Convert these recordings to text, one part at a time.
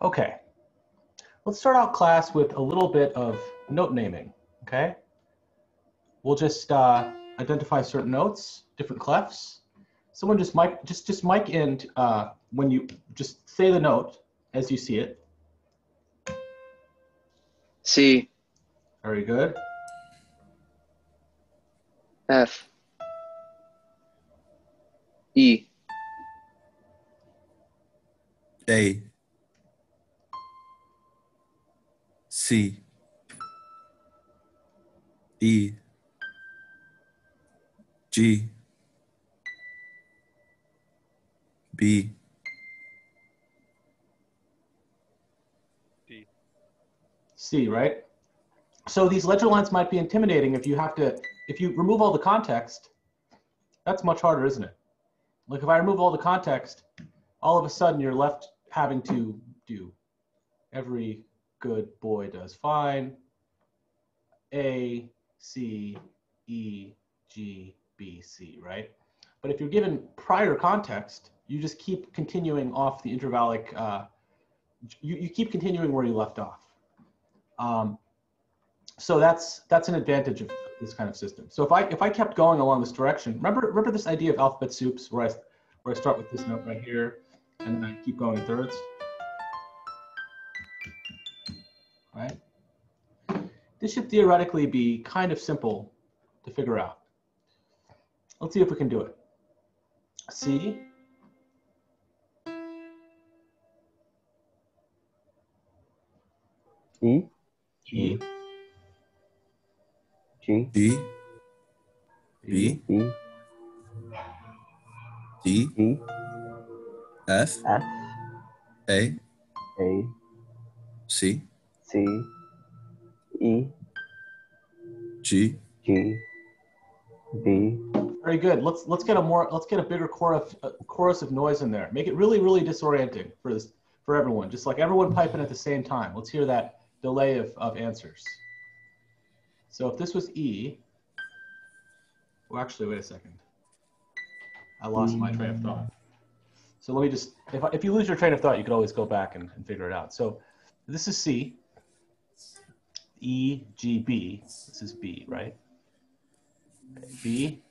Okay, let's start out class with a little bit of note naming, okay? We'll just uh, identify certain notes, different clefs. Someone just mic, just, just mic in uh, when you just say the note as you see it. C, Very good. F, E, A C E G B C, right? So these ledger lines might be intimidating if you have to, if you remove all the context, that's much harder, isn't it? Like if I remove all the context, all of a sudden you're left having to do every good boy does fine. A, C, E, G, B, C, right? But if you're given prior context, you just keep continuing off the intervallic, uh, you, you keep continuing where you left off. Um, so that's that's an advantage of this kind of system. So if I if I kept going along this direction, remember remember this idea of alphabet soups where I where I start with this note right here and then I keep going in thirds. Right? This should theoretically be kind of simple to figure out. Let's see if we can do it. C, hmm. E, E, G, D. B. E, D E, F F, A. A, C C, E, G G, B, Very good. Let's let's get a more let's get a bigger chorus uh, chorus of noise in there. Make it really really disorienting for this for everyone. Just like everyone piping at the same time. Let's hear that delay of, of answers. So if this was E, well actually wait a second. I lost my train of thought. So let me just if if you lose your train of thought, you could always go back and, and figure it out. So this is C. E G B. This is B, right? B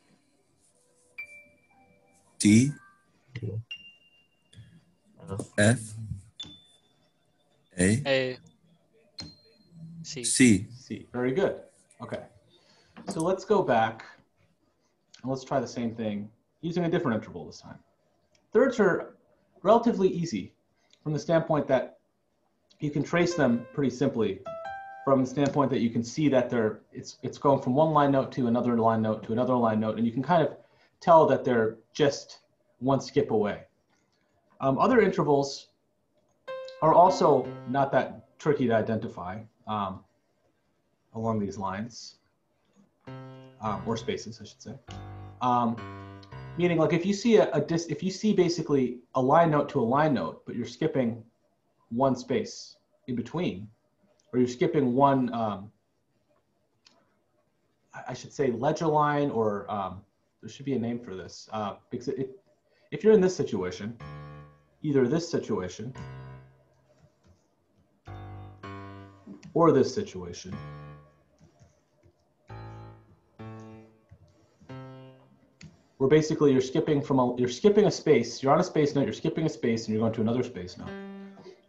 D D, F A A C C C. Very good. Okay. So let's go back and let's try the same thing using a different interval this time. Thirds are relatively easy from the standpoint that you can trace them pretty simply from the standpoint that you can see that they're it's it's going from one line note to another line note to another line note and you can kind of tell that they're just one skip away. Um, other intervals are also not that tricky to identify. Um, along these lines, um, or spaces, I should say. Um, meaning, like if you see a, a dis, if you see basically a line note to a line note, but you're skipping one space in between, or you're skipping one, um, I, should say ledger line, or um, there should be a name for this, uh, because it, if you're in this situation, either this situation or this situation, where basically you're skipping from a you're skipping a space you're on a space note you're skipping a space and you're going to another space note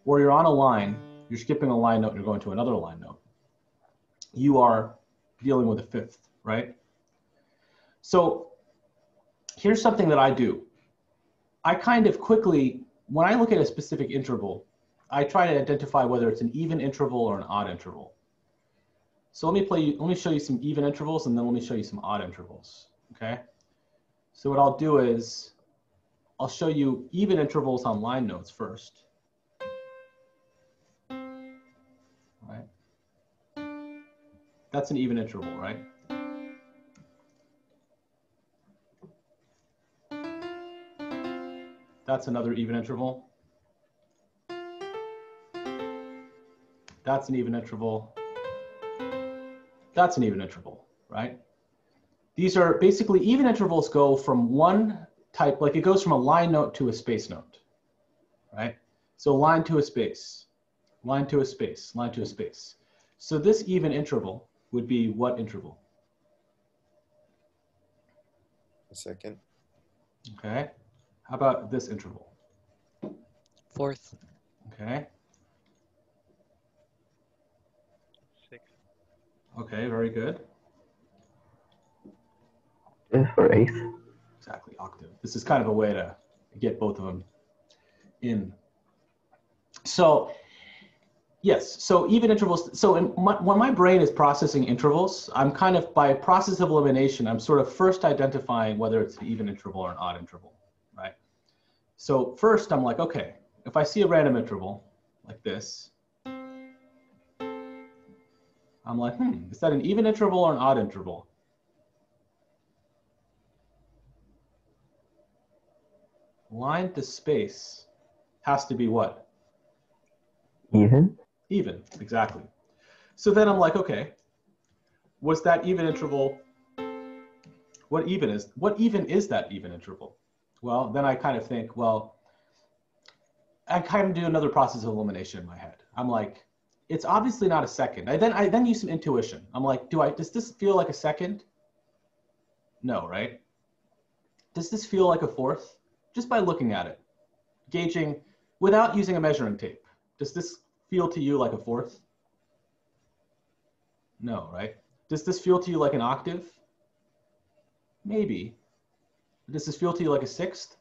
or you're on a line you're skipping a line note you're going to another line note. You are dealing with a fifth right? So here's something that i do. I kind of quickly when i look at a specific interval i try to identify whether it's an even interval or an odd interval. So let me play let me show you some even intervals and then let me show you some odd intervals okay? So what I'll do is I'll show you even intervals on line notes first. That's an even interval, right? That's another even interval. That's an even interval. That's an even interval, right? These are basically even intervals go from one type, like it goes from a line note to a space note, right? So line to a space. line to a space, line to a space. So this even interval would be what interval? A second. Okay. How about this interval? Fourth. Okay. Sixth. Okay, very good. This for eighth. Exactly, octave. This is kind of a way to get both of them in. So, yes, so even intervals. So my, when my brain is processing intervals, I'm kind of, by process of elimination, I'm sort of first identifying whether it's an even interval or an odd interval, right? So first I'm like, okay, if I see a random interval like this, I'm like, hmm, is that an even interval or an odd interval? line to space has to be what? Even. Even, exactly. So then I'm like, okay, was that even interval? What even is what even is that even interval? Well, then I kind of think, well, I kind of do another process of elimination in my head. I'm like, it's obviously not a second. I then I then use some intuition. I'm like, do I does this feel like a second? No, right? Does this feel like a fourth? Just by looking at it, gauging without using a measuring tape. Does this feel to you like a fourth? No, right? Does this feel to you like an octave? Maybe. Does this feel to you like a sixth?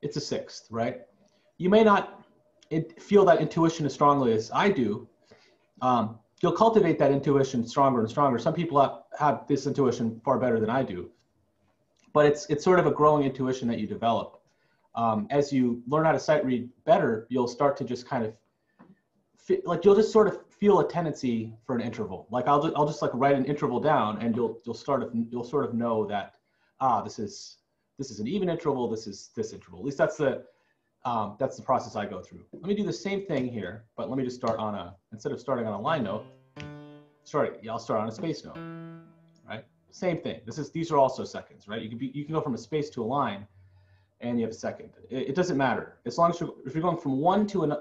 It's a sixth, right? You may not feel that intuition as strongly as I do. Um, you'll cultivate that intuition stronger and stronger. Some people have, have this intuition far better than I do, but it's it's sort of a growing intuition that you develop. Um, as you learn how to sight read better, you'll start to just kind of like you'll just sort of feel a tendency for an interval. Like I'll just, I'll just like write an interval down, and you'll you'll start you'll sort of know that ah this is this is an even interval. This is this interval. At least that's the um, that's the process I go through. Let me do the same thing here, but let me just start on a instead of starting on a line note. Sorry, yeah, I'll start on a space note. Right, same thing. This is these are also seconds, right? You can be you can go from a space to a line and you have a second. It, it doesn't matter as long as you're, if you're going from one to an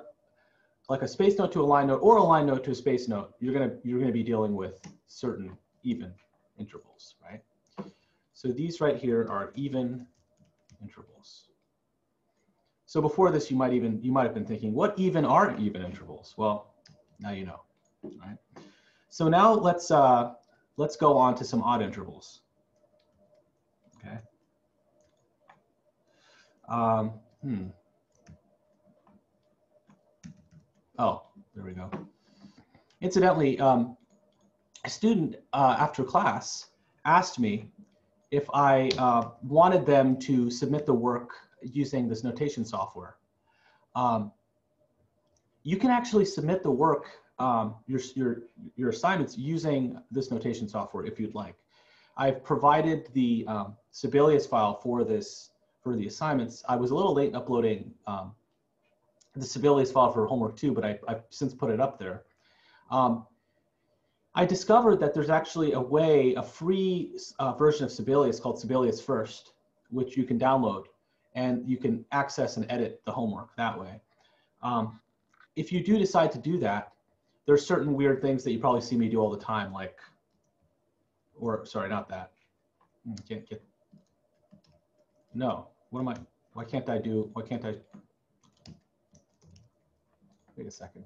like a space note to a line note or a line note to a space note, you're gonna you're gonna be dealing with certain even intervals, right? So these right here are even intervals. So before this, you might even you might have been thinking, what even are even intervals? Well, now you know, right? So now let's uh, let's go on to some odd intervals. Okay. Um, hmm. Oh, there we go. Incidentally, um, a student uh, after class asked me if I uh, wanted them to submit the work using this notation software. Um, you can actually submit the work, um, your, your, your assignments using this notation software if you'd like. I've provided the um, Sibelius file for this for the assignments. I was a little late in uploading um, the Sibelius file for homework too, but I, have since put it up there. Um, I discovered that there's actually a way, a free uh, version of Sibelius called Sibelius First, which you can download and you can access and edit the homework that way. Um, if you do decide to do that, there's certain weird things that you probably see me do all the time, like, or sorry, not that. Hmm, can't get. No, what am I? Why can't I do? Why can't I? Wait a second.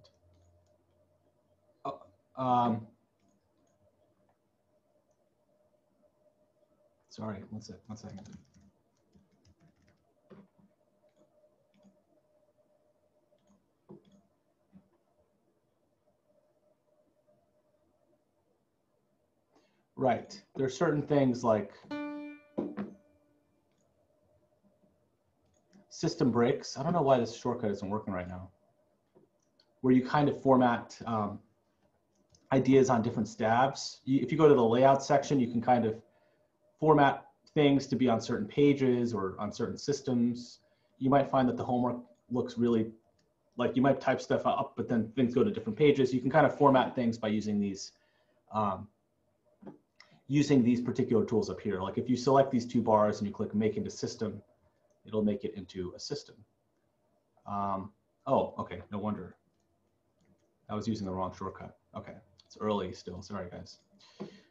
Oh, um, sorry, one sec, one second. Right. There are certain things like system breaks. I don't know why this shortcut isn't working right now. Where you kind of format um, ideas on different stabs. You, if you go to the layout section, you can kind of format things to be on certain pages or on certain systems. You might find that the homework looks really like you might type stuff up, but then things go to different pages. You can kind of format things by using these um, using these particular tools up here. Like if you select these two bars and you click make into system, it'll make it into a system. Um, oh, okay, no wonder. I was using the wrong shortcut. Okay, it's early still. Sorry, guys.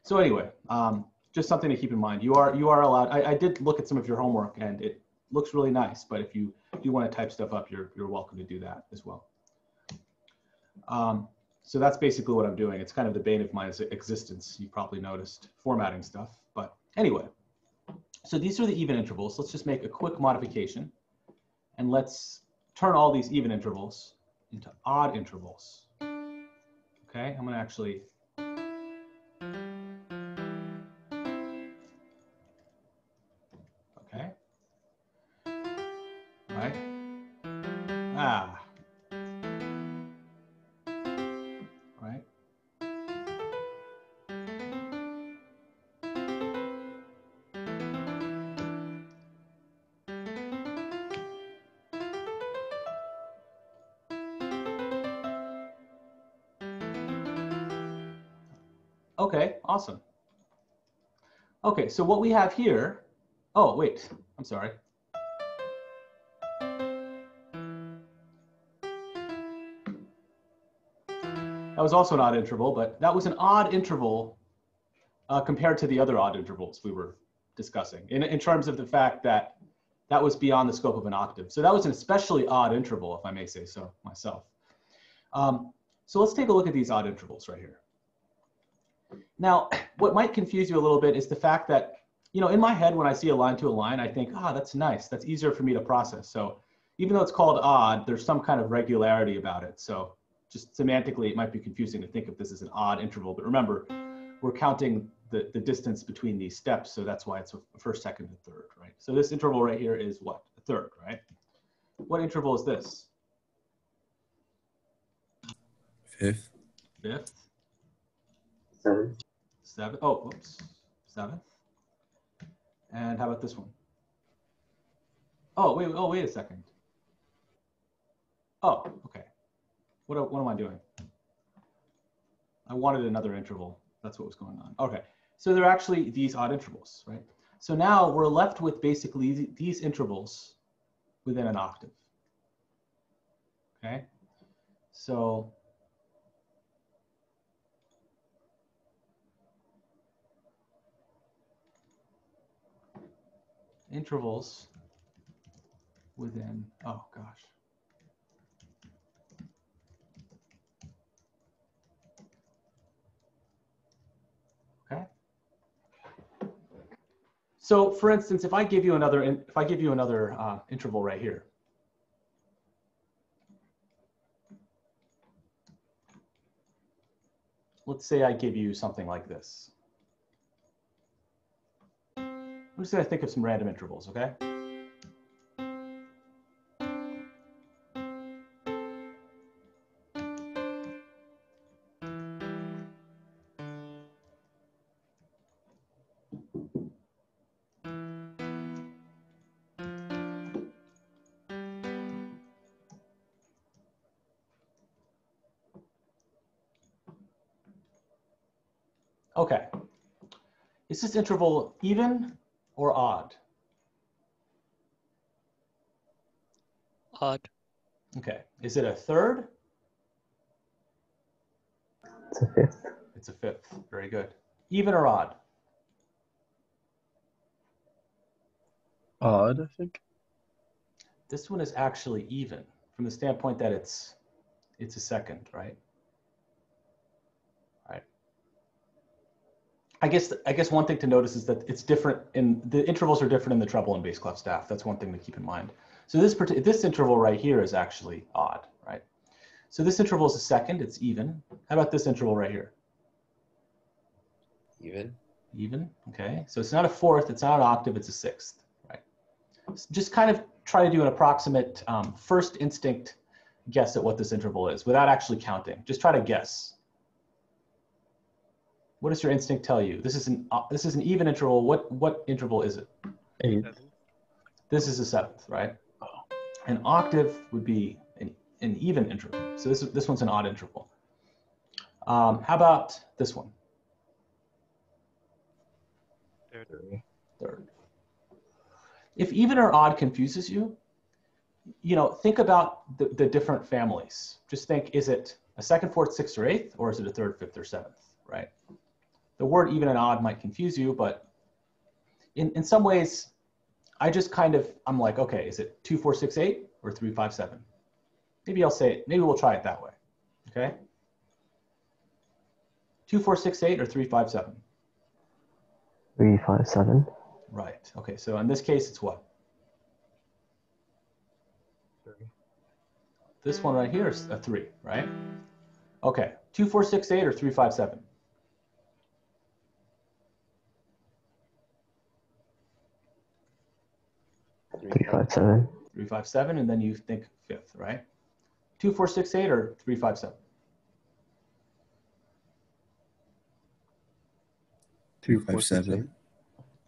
So anyway, um, just something to keep in mind. You are you are allowed. I, I did look at some of your homework, and it looks really nice. But if you do want to type stuff up, you're you're welcome to do that as well. Um, so that's basically what I'm doing. It's kind of the bane of my existence. You probably noticed formatting stuff. But anyway, so these are the even intervals. Let's just make a quick modification, and let's turn all these even intervals into odd intervals. Okay, I'm gonna actually Okay, so what we have here, oh, wait, I'm sorry. That was also an odd interval, but that was an odd interval uh, compared to the other odd intervals we were discussing in, in terms of the fact that that was beyond the scope of an octave. So that was an especially odd interval, if I may say so myself. Um, so let's take a look at these odd intervals right here. Now, what might confuse you a little bit is the fact that, you know, in my head, when I see a line to a line, I think, ah, oh, that's nice. That's easier for me to process. So even though it's called odd, there's some kind of regularity about it. So just semantically, it might be confusing to think of this as an odd interval. But remember, we're counting the, the distance between these steps. So that's why it's a first, second, and third, right? So this interval right here is what? A third, right? What interval is this? Fifth. Fifth. Seven. Seventh. Oh, oops. Seventh. And how about this one? Oh, wait, oh, wait a second. Oh, okay. What, what am I doing? I wanted another interval. That's what was going on. Okay, so they're actually these odd intervals, right? So now we're left with basically these intervals within an octave. Okay, so intervals within, oh gosh. Okay. So for instance, if I give you another, if I give you another uh, interval right here, let's say I give you something like this. I'm just gonna think of some random intervals, okay? Okay. Is this interval even or odd? Odd. Okay. Is it a third? It's a fifth. It's a fifth. Very good. Even or odd? Odd, I think. This one is actually even from the standpoint that it's it's a second, right? Right. I guess I guess one thing to notice is that it's different in the intervals are different in the treble and bass clef staff. That's one thing to keep in mind. So this this interval right here is actually odd, right? So this interval is a second, it's even. How about this interval right here? Even. Even, okay. So it's not a fourth, it's not an octave, it's a sixth, right? So just kind of try to do an approximate um, first instinct guess at what this interval is without actually counting. Just try to guess. What does your instinct tell you? This is an uh, this is an even interval. What what interval is it? Eight. This is a seventh, right? An octave would be an, an even interval. So this this one's an odd interval. Um, how about this one? Third. third. If even or odd confuses you, you know, think about the, the different families. Just think, is it a second, fourth, sixth, or eighth, or is it a third, fifth, or seventh, right? The word even and odd might confuse you, but in, in some ways, I just kind of, I'm like, okay, is it two, four, six, eight, or three, five, seven? Maybe I'll say it, maybe we'll try it that way, okay? Two, four, six, eight, or three, five, seven? Three, five, seven. Right, okay, so in this case, it's what? Three. This one right here is a mm-hmm. three, right? Okay, two, four, six, eight, or three, five, seven? Three, five, seven. Three, five, seven, and then you think fifth, right? Two, four, six, eight, or three, five, seven? Two, four, five, six, seven.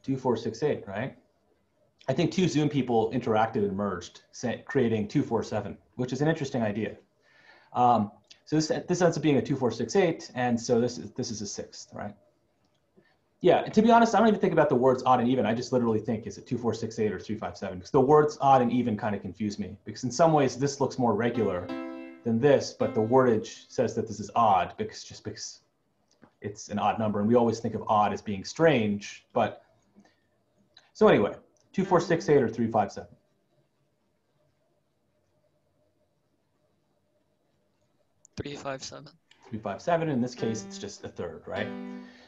Two, four, six, eight, right? I think two Zoom people interacted and merged, say, creating two, four, seven, which is an interesting idea. Um, so this, this ends up being a two, four, six, eight, and so this is this is a sixth, right? Yeah, and to be honest, I don't even think about the words odd and even. I just literally think is it two, four, six, eight, or three, five, seven? Because the words odd and even kind of confuse me. Because in some ways this looks more regular than this, but the wordage says that this is odd because just because it's an odd number, and we always think of odd as being strange. But so anyway, two, four, six, eight, or three, five, seven. Three, five, seven. three, five, seven. In this case, it's just a third, right?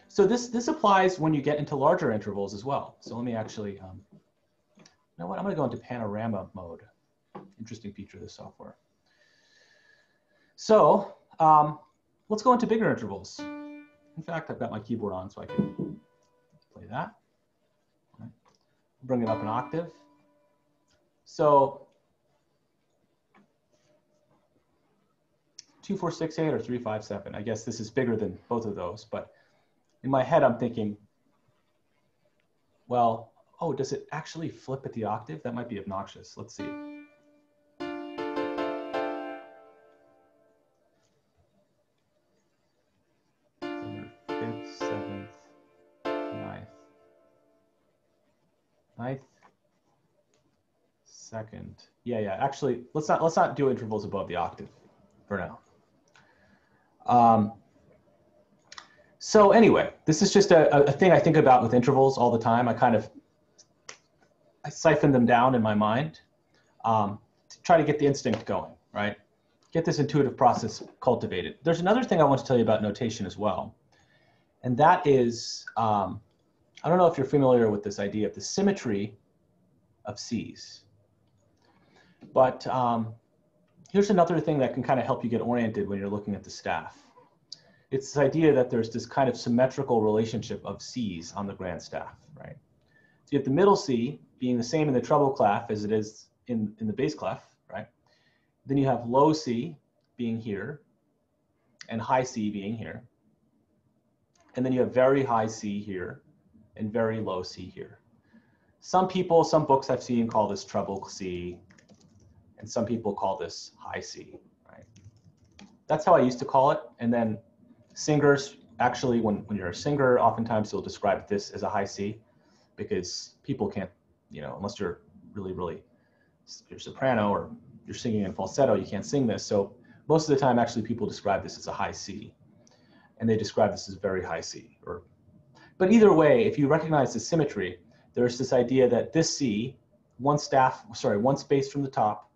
So this this applies when you get into larger intervals as well. So let me actually, um, you know what? I'm going to go into panorama mode. Interesting feature of the software. So um, let's go into bigger intervals. In fact, I've got my keyboard on, so I can play that. Right. Bring it up an octave. So two, four, six, eight, or three, five, seven. I guess this is bigger than both of those, but in my head, I'm thinking, well, oh, does it actually flip at the octave? That might be obnoxious. Let's see. Fifth, seventh, ninth, ninth, second. Yeah, yeah. Actually, let's not let's not do intervals above the octave for now. Um, so anyway, this is just a, a thing I think about with intervals all the time. I kind of I siphon them down in my mind um, to try to get the instinct going, right? Get this intuitive process cultivated. There's another thing I want to tell you about notation as well, and that is um, I don't know if you're familiar with this idea of the symmetry of C's, but um, here's another thing that can kind of help you get oriented when you're looking at the staff. It's this idea that there's this kind of symmetrical relationship of C's on the grand staff, right? So you have the middle C being the same in the treble clef as it is in, in the bass clef, right? Then you have low C being here and high C being here. And then you have very high C here and very low C here. Some people, some books I've seen call this treble C, and some people call this high C, right? That's how I used to call it. And then singers, actually, when, when you're a singer, oftentimes you'll describe this as a high C because people can't, you know, unless you're really, really, you're soprano or you're singing in falsetto, you can't sing this. So most of the time, actually, people describe this as a high C. And they describe this as very high C. Or, but either way, if you recognize the symmetry, there's this idea that this C, one staff, sorry, one space from the top,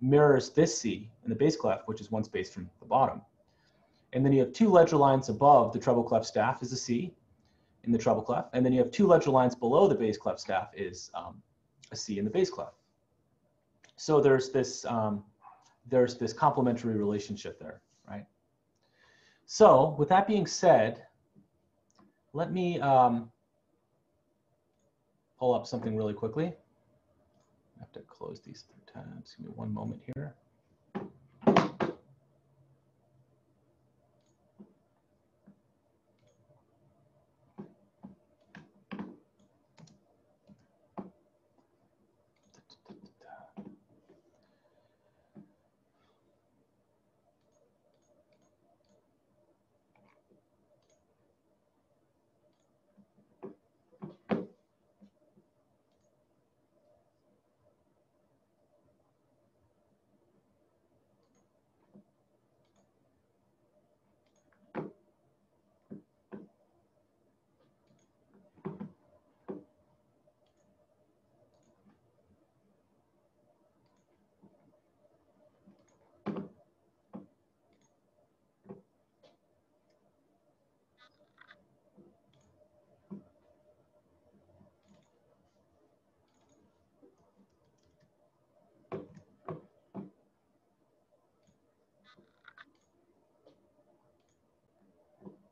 mirrors this C in the bass clef, which is one space from the bottom. And then you have two ledger lines above the treble clef staff is a C in the treble clef. And then you have two ledger lines below the bass clef staff is um, a C in the bass clef. So there's this, um, there's this complementary relationship there, right? So with that being said, let me um, pull up something really quickly. I have to close these three tabs. Give me one moment here.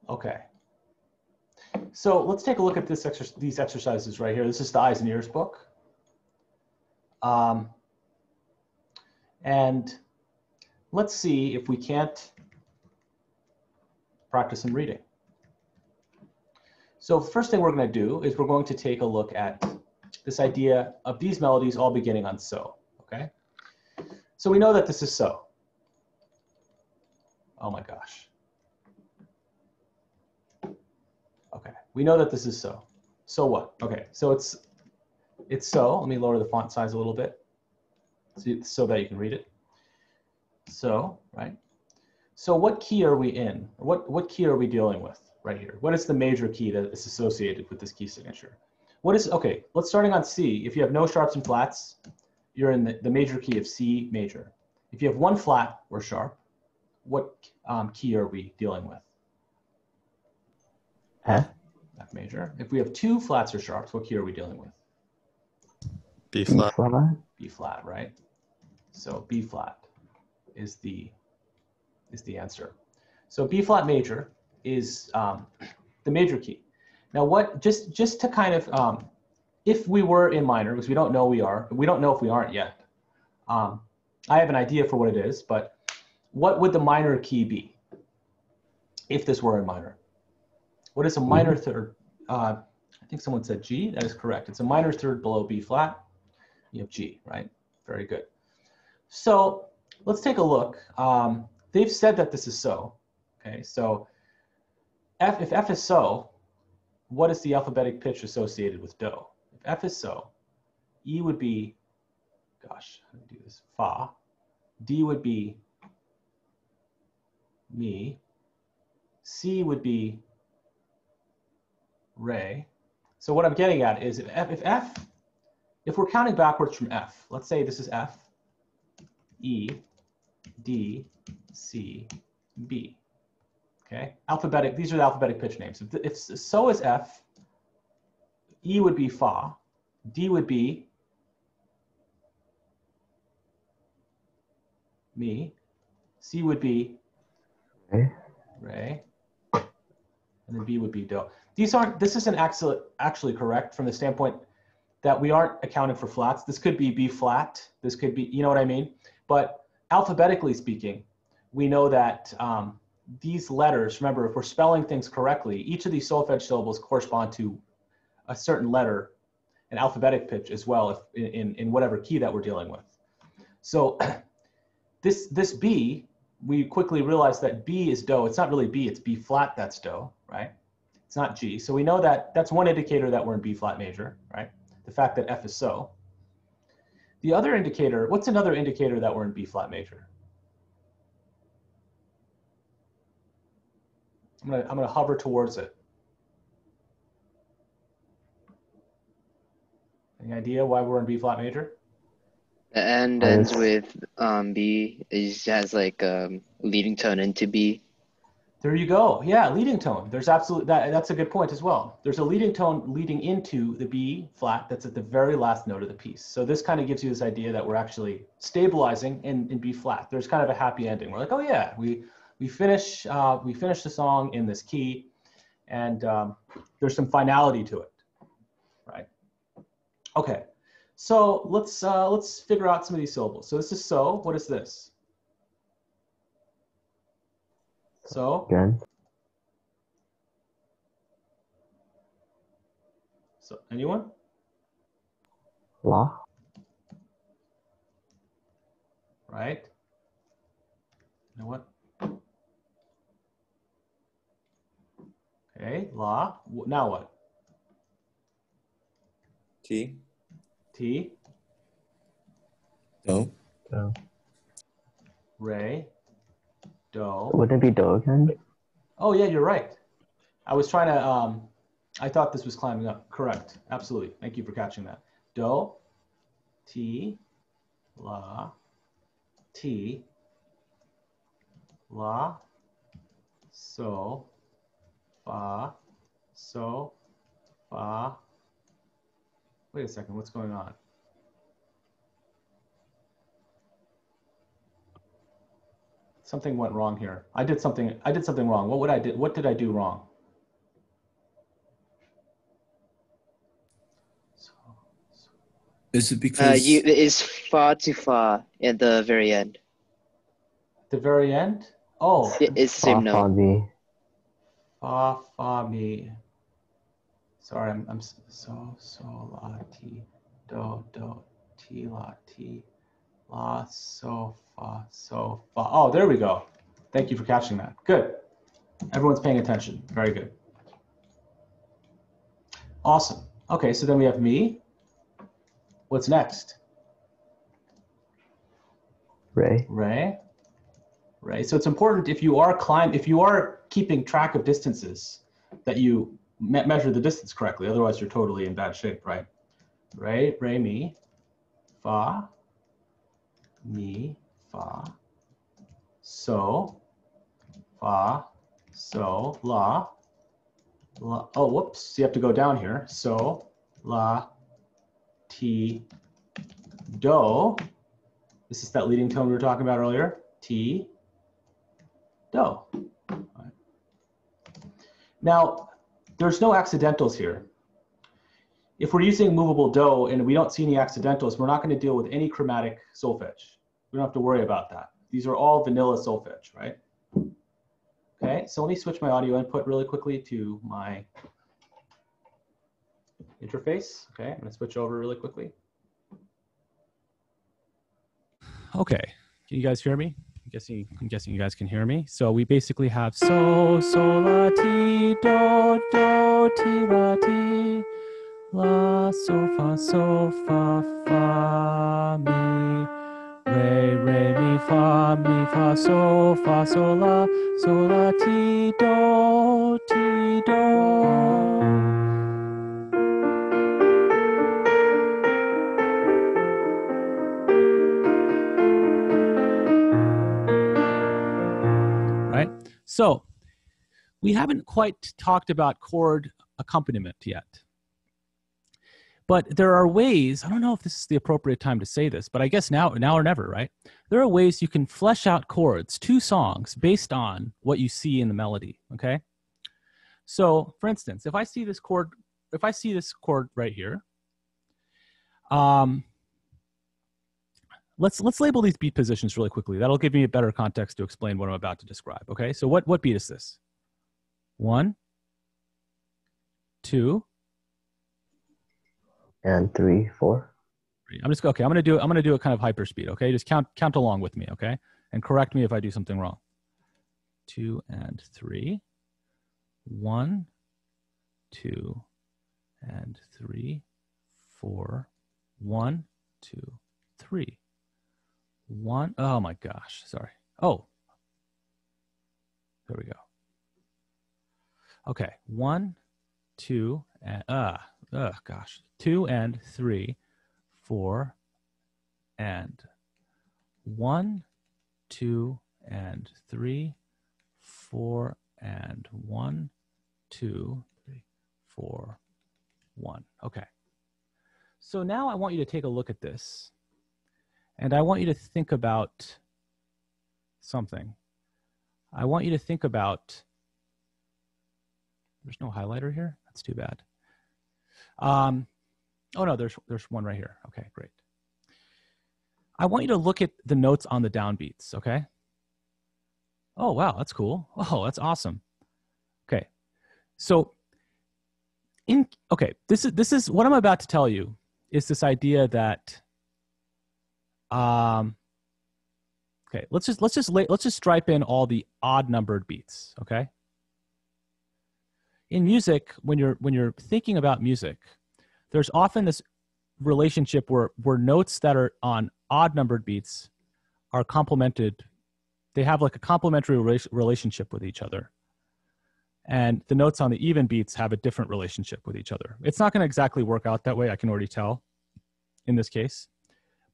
Okay. So let's take a look at this exercise, these exercises right here. This is the eyes and ears book. Um, and let's see if we can't practice some reading. So first thing we're going to do is we're going to take a look at this idea of these melodies all beginning on so, okay? So we know that this is so. Oh my gosh. Okay, we know that this is so. So what? Okay, so it's it's so. Let me lower the font size a little bit so, so that you can read it. So, right? So what key are we in? What, what key are we dealing with right here? What is the major key that is associated with this key signature? What is, okay, let's starting on C. If you have no sharps and flats, you're in the, the major key of C major. If you have one flat or sharp, what um, key are we dealing with? F. F major. If we have two flats or sharps, what key are we dealing with? B flat. flat. B flat, right? So B flat is the is the answer. So B flat major is um, the major key. Now, what just just to kind of um, if we were in minor, because we don't know we are, we don't know if we aren't yet. Um, I have an idea for what it is, but what would the minor key be if this were in minor? What is a minor third? Uh, I think someone said G. That is correct. It's a minor third below B flat. You have G, right? Very good. So let's take a look. Um, they've said that this is so. Okay, so F, if F is so, what is the alphabetic pitch associated with do? If F is so, E would be, gosh, how do I do this? Fa. D would be me. C would be re. So what I'm getting at is if F, if F, if we're counting backwards from F, let's say this is F, E, D, C, B. Okay, alphabetic, these are the alphabetic pitch names. If, if so is F, E would be Fa, D would be me, C would be ray, and then B would be Do. These aren't, this isn't actually, actually correct from the standpoint that we aren't accounting for flats. This could be B flat, this could be, you know what I mean? But alphabetically speaking, we know that um, these letters, remember, if we're spelling things correctly, each of these solfege syllables correspond to a certain letter, an alphabetic pitch as well, if in, in whatever key that we're dealing with. So this, this B, we quickly realize that B is do. It's not really B, it's B flat that's do, right? It's not G. So we know that that's one indicator that we're in B flat major, right? The fact that F is so. The other indicator, what's another indicator that we're in B flat major? I'm gonna, I'm gonna hover towards it. Any idea why we're in B flat major? The end ends with um, B. It just has like um, leading tone into B. There you go. Yeah, leading tone. There's absolutely that. That's a good point as well. There's a leading tone leading into the B flat that's at the very last note of the piece. So this kind of gives you this idea that we're actually stabilizing in, in B flat. There's kind of a happy ending. We're like, oh yeah, we we finish uh, we finish the song in this key, and um, there's some finality to it, right? Okay, so let's uh, let's figure out some of these syllables. So this is so. What is this? So. Again. So anyone? La. Right? You know what? Okay, la. Now what? T. T, Do. Do. re, do. Wouldn't it be do again? Oh yeah, you're right. I was trying to. Um, I thought this was climbing up. Correct. Absolutely. Thank you for catching that. Do, ti, la, ti, la, so, fa, so, fa. Wait a second. What's going on? something went wrong here. I did something, I did something wrong. What would I did? What did I do wrong? Is it uh, because uh, you, it's far too far at the very end? The very end? Oh, it's the same note. Fa fa mi. Sorry, I'm, I'm so so la ti do do ti la ti la, so, fa, so, fa. Oh, there we go. Thank you for catching that. Good. Everyone's paying attention. Very good. Awesome. Okay, so then we have me. What's next? Re. Ray. Ray. So it's important if you are climb, if you are keeping track of distances, that you me- measure the distance correctly. Otherwise, you're totally in bad shape, right? Ray, Ray, me, fa, mi, fa, so, fa, so, la, la. Oh, whoops! You have to go down here. So, la, ti, do. This is that leading tone we were talking about earlier. T, do. Right. Now, there's no accidentals here. If we're using movable do and we don't see any accidentals, we're not going to deal with any chromatic solfege. We don't have to worry about that. These are all vanilla solfege, right? Okay, so let me switch my audio input really quickly to my interface. Okay, I'm to switch over really quickly. Okay, can you guys hear me? I'm guessing, I'm guessing you guys can hear me. So we basically have so, so, la, ti, do, do, ti, la, ti, la, so, fa, so, fa, fa, mi, re, re, mi, fa, mi, fa, so, fa, so, la, so, la, ti, do, ti, do. right? So we haven't quite talked about chord accompaniment yet. But there are ways, I don't know if this is the appropriate time to say this, but I guess now now or never, right? There are ways you can flesh out chords to songs based on what you see in the melody, okay? So, for instance, if I see this chord if I see this chord right here, um let's let's label these beat positions really quickly. That'll give me a better context to explain what I'm about to describe. Okay, so what what beat is this? One, two, And three, four. I'm just okay. I'm gonna do I'm gonna do a kind of hyper speed. Okay, just count count along with me. Okay, and correct me if I do something wrong. Two and three. One, two, and three, four. One, two, three. One, oh my gosh, sorry. Oh, there we go. Okay, one, two, and uh, uh, gosh, two and three, four, and one, two, and three, four, and one, two, three, four, one. Okay. So now I want you to take a look at this. And I want you to think about something. I want you to think about. There's no highlighter here. That's too bad. Um, oh no, there's there's one right here. Okay, great. I want you to look at the notes on the downbeats. Okay. Oh wow, that's cool. Oh, that's awesome. Okay, so in okay, this is this is what I'm about to tell you is this idea that um okay let's just let's just la- let's just stripe in all the odd numbered beats okay in music when you're when you're thinking about music there's often this relationship where where notes that are on odd numbered beats are complemented. They have like a complementary relationship with each other. And the notes on the even beats have a different relationship with each other. It's not going to exactly work out that way i can already tell in this case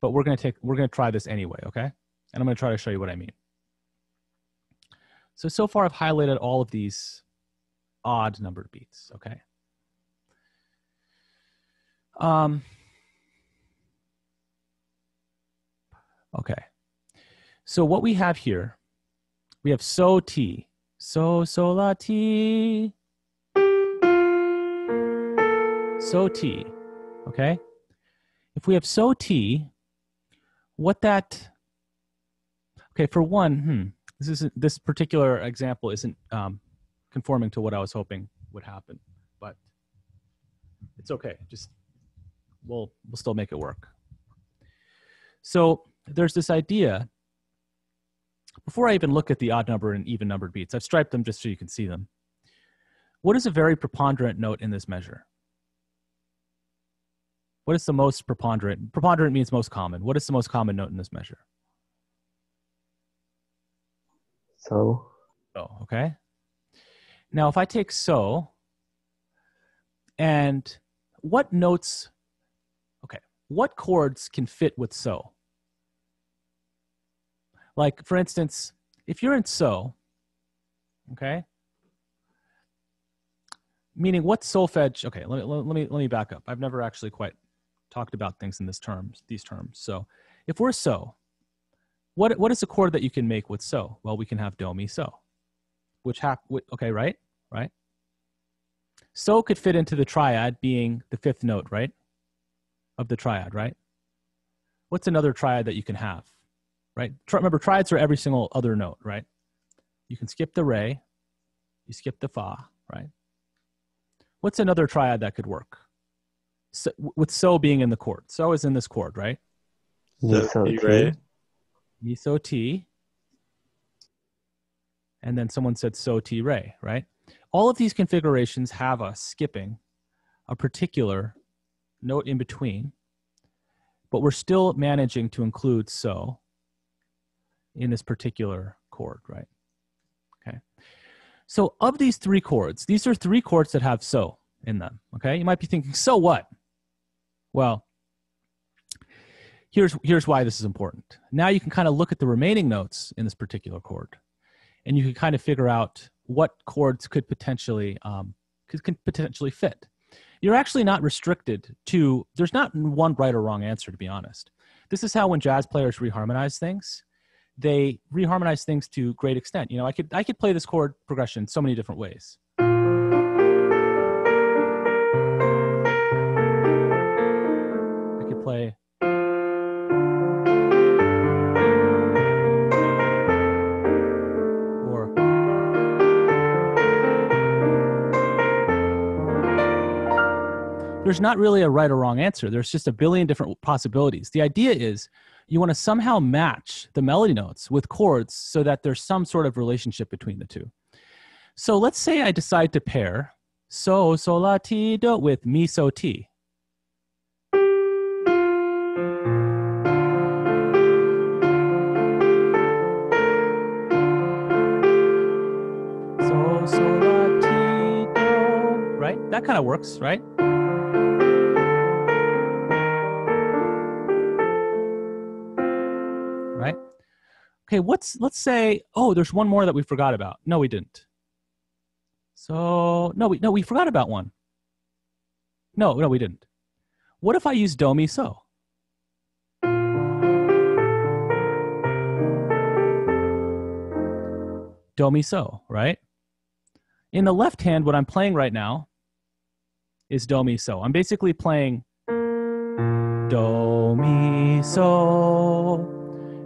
but we're going to take we're going to try this anyway okay? And i'm going to try to show you what i mean. So so far i've highlighted all of these odd numbered beats okay? Um okay. So what we have here we have so t so so la ti so t okay? If we have so T, what that, okay, for one, hmm, this isn't, this particular example isn't um, conforming to what I was hoping would happen, but it's okay. Just, we'll, we'll still make it work. So there's this idea, before I even look at the odd number and even numbered beats, I've striped them just so you can see them. What is a very preponderant note in this measure? What is the most preponderant? Preponderant means most common. What is the most common note in this measure? So, So, okay. Now, if I take so, and what notes, okay, what chords can fit with so? Like, for instance, if you're in so, okay, meaning what solfege, okay, let me, let me, let me back up. I've never actually quite talked about things in this terms, these terms. So if we're so, what, what is a chord that you can make with so? Well, we can have do, mi, so, which hap, okay, right? Right? So could fit into the triad being the fifth note, right? Of the triad, right? What's another triad that you can have, right? Tri- remember, triads are every single other note, right? You can skip the re, you skip the fa, right? What's another triad that could work? So, with so being in the chord. So is in this chord, right? mi, So so, T, T. right? Mi so ti. And then someone said so ti re, right? All of these configurations have us skipping a particular note in between, but we're still managing to include so in this particular chord, right? Okay. So of these three chords, these are three chords that have so in them, okay? You might be thinking, so what? Well, here's here's why this is important. Now you can kind of look at the remaining notes in this particular chord, and you can kind of figure out what chords could potentially um, could, could potentially fit. You're actually not restricted to. There's not one right or wrong answer, to be honest. This is how when jazz players reharmonize things, they reharmonize things to great extent. You know, I could I could play this chord progression so many different ways. There's not really a right or wrong answer. There's just a billion different possibilities. The idea is you want to somehow match the melody notes with chords so that there's some sort of relationship between the two. So let's say I decide to pair so, so, la, ti, do with mi, so, ti. So, so, la, ti, do. Right? That kind of works, right? Okay, what's, let's say, oh, there's one more that we forgot about. No, we didn't. So, no, we, no, we forgot about one. No, no, we didn't. What if I use do, mi, so? Do, mi, so, right? In the left hand, what I'm playing right now is do, mi, so. I'm basically playing do, mi, so.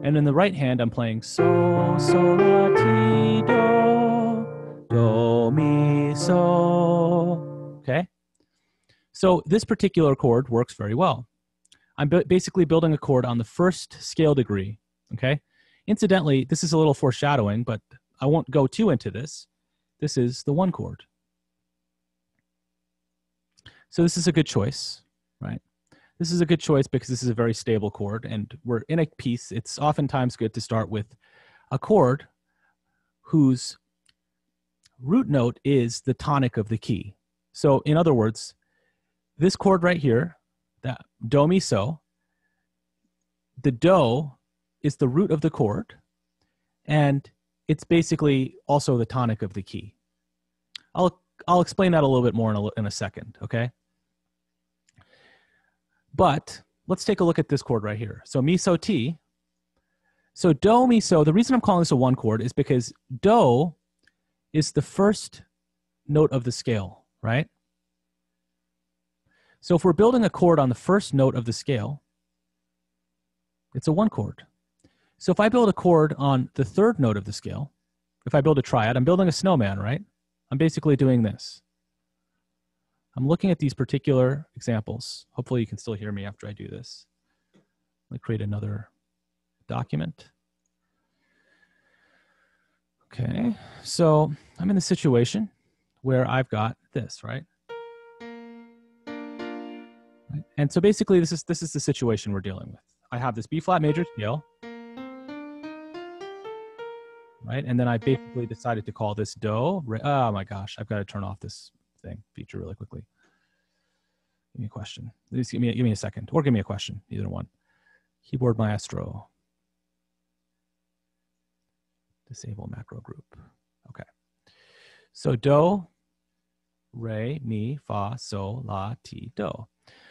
And in the right hand, I'm playing so, so, la, ti, do, do, mi, so. Okay? So this particular chord works very well. I'm basically building a chord on the first scale degree. Okay? Incidentally, this is a little foreshadowing, but I won't go too into this. This is the one chord. So this is a good choice, right? This is a good choice because this is a very stable chord, and we're in a piece. It's oftentimes good to start with a chord whose root note is the tonic of the key. So, in other words, this chord right here, that do mi so, the do is the root of the chord, and it's basically also the tonic of the key. I'll I'll explain that a little bit more in a, in a second, okay? But let's take a look at this chord right here. So mi so ti. So do mi so. The reason I'm calling this a one chord is because do is the first note of the scale, right? So if we're building a chord on the first note of the scale, it's a one chord. So if I build a chord on the third note of the scale, if I build a triad, I'm building a snowman, right? I'm basically doing this. I'm looking at these particular examples. Hopefully you can still hear me after I do this. Let me create another document. Okay, so I'm in the situation where I've got this, right? And so basically this is this is the situation we're dealing with. I have this B flat major scale, right? And then I basically decided to call this do. Oh my gosh, I've got to turn off this thing feature really quickly. Give me a question. Please give me give me a second, or give me a question, either one. Keyboard Maestro. Disable macro group. Okay. So do, re, mi, fa, sol, la, ti, do.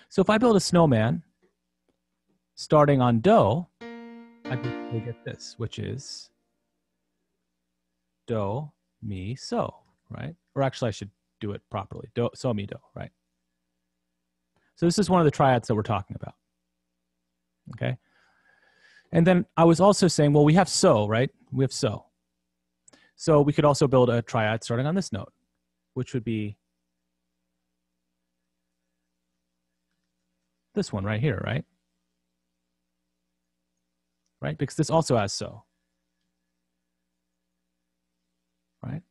So if I build a snowman starting on do, I basically get this, which is do, mi, so, right? Or actually, I should do it properly. Do, so, mi, do, right? So this is one of the triads that we're talking about. Okay. And then I was also saying, well, we have so, right? We have so. So we could also build a triad starting on this note, which would be this one right here, right? Right? Because this also has so. Right?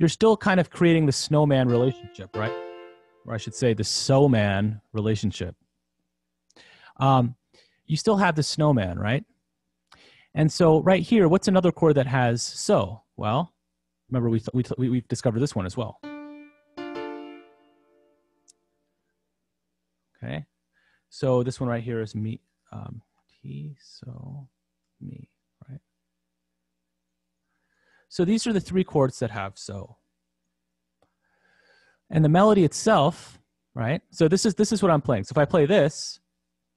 You're still kind of creating the snowman relationship, right? Or I should say the so man relationship. Um, you still have the snowman, right? And so right here, what's another chord that has so? Well, remember we, we, we, we've discovered this one as well. Okay. So this one right here is me, um, T, so, me? So these are the three chords that have so. And the melody itself, right? So this is this is what I'm playing. So if I play this,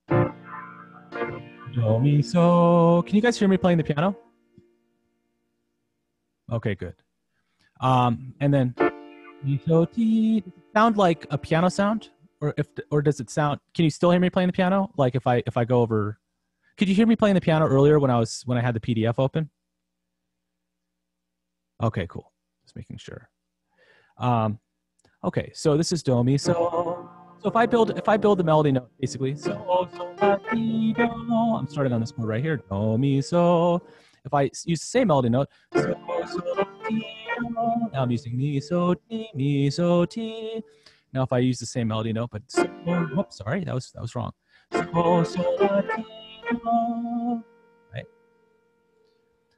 do mi so. Can you guys hear me playing the piano? Okay, good. Um, and then so ti. Sound like a piano sound, or if or does it sound? Can you still hear me playing the piano? Like if I if I go over, could you hear me playing the piano earlier when I was when I had the PDF open? Okay, cool. Just making sure. Um, okay, so this is do mi so. So if I build if I build the melody note basically so I'm starting on this chord right here do mi so. If I use the same melody note now I'm using mi so ti mi so ti. Now if I use the same melody note but whoops sorry that was that was wrong right.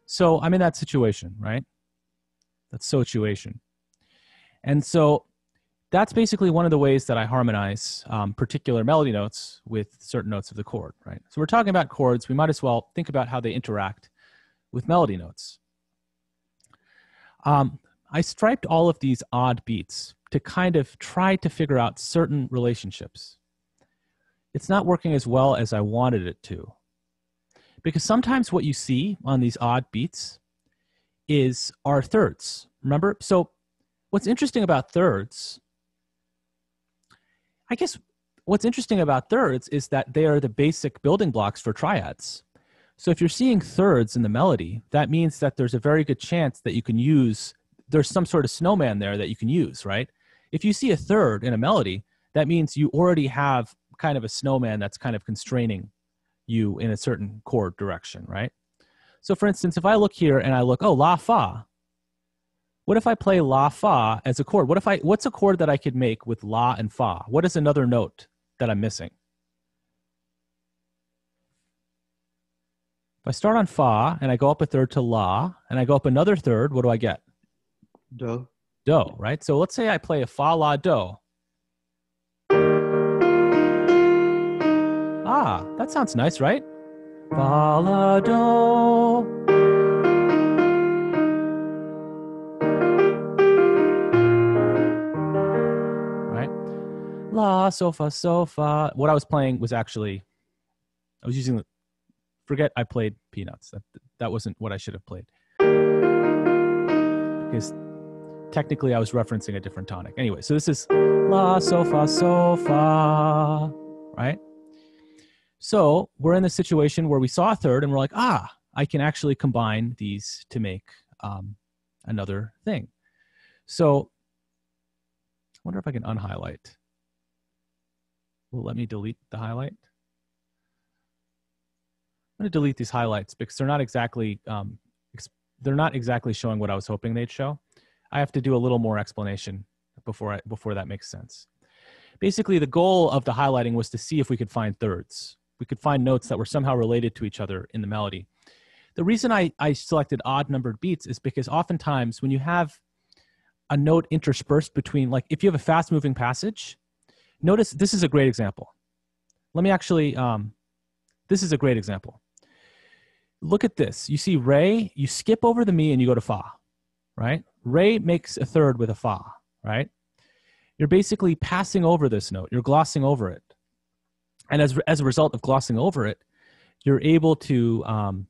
So I'm in that situation right. That's situation. And so that's basically one of the ways that I harmonize um, particular melody notes with certain notes of the chord, right? So we're talking about chords. We might as well think about how they interact with melody notes. Um, I striped all of these odd beats to kind of try to figure out certain relationships. It's not working as well as I wanted it to. Because sometimes what you see on these odd beats is our thirds. Remember? So what's interesting about thirds I guess what's interesting about thirds is that they are the basic building blocks for triads. So if you're seeing thirds in the melody, that means that there's a very good chance that you can use, there's some sort of snowman there that you can use, right? If you see a third in a melody, that means you already have kind of a snowman that's kind of constraining you in a certain chord direction, right? So for instance, if I look here and I look, oh, la fa, what if I play la fa as a chord? What if I what's a chord that I could make with la and fa? What is another note that I'm missing? If I start on fa and I go up a third to la and I go up another third, what do I get? Do. Do, right? So let's say I play a fa la do. Ah, that sounds nice, right? Fa la right? La, so fa, so fa. What I was playing was actually, I was using, forget I played Peanuts. That, that wasn't what I should have played. Because technically I was referencing a different tonic. Anyway, so this is La, So, Fa, So, Fa, right? So we're in the situation where we saw a third and we're like, ah, I can actually combine these to make um, another thing. So I wonder if I can unhighlight. Will let me delete the highlight? I'm going to delete these highlights because they're not exactly um, they're not exactly showing what I was hoping they'd show. I have to do a little more explanation before I, before that makes sense. Basically, the goal of the highlighting was to see if we could find thirds. We could find notes that were somehow related to each other in the melody. The reason I, I selected odd numbered beats is because oftentimes when you have a note interspersed between, like if you have a fast moving passage, notice this is a great example. Let me actually, um, this is a great example. Look at this. You see Re, you skip over the Mi and you go to Fa, right? Re makes a third with a Fa, right? You're basically passing over this note, you're glossing over it. And as, as a result of glossing over it, you're able to um,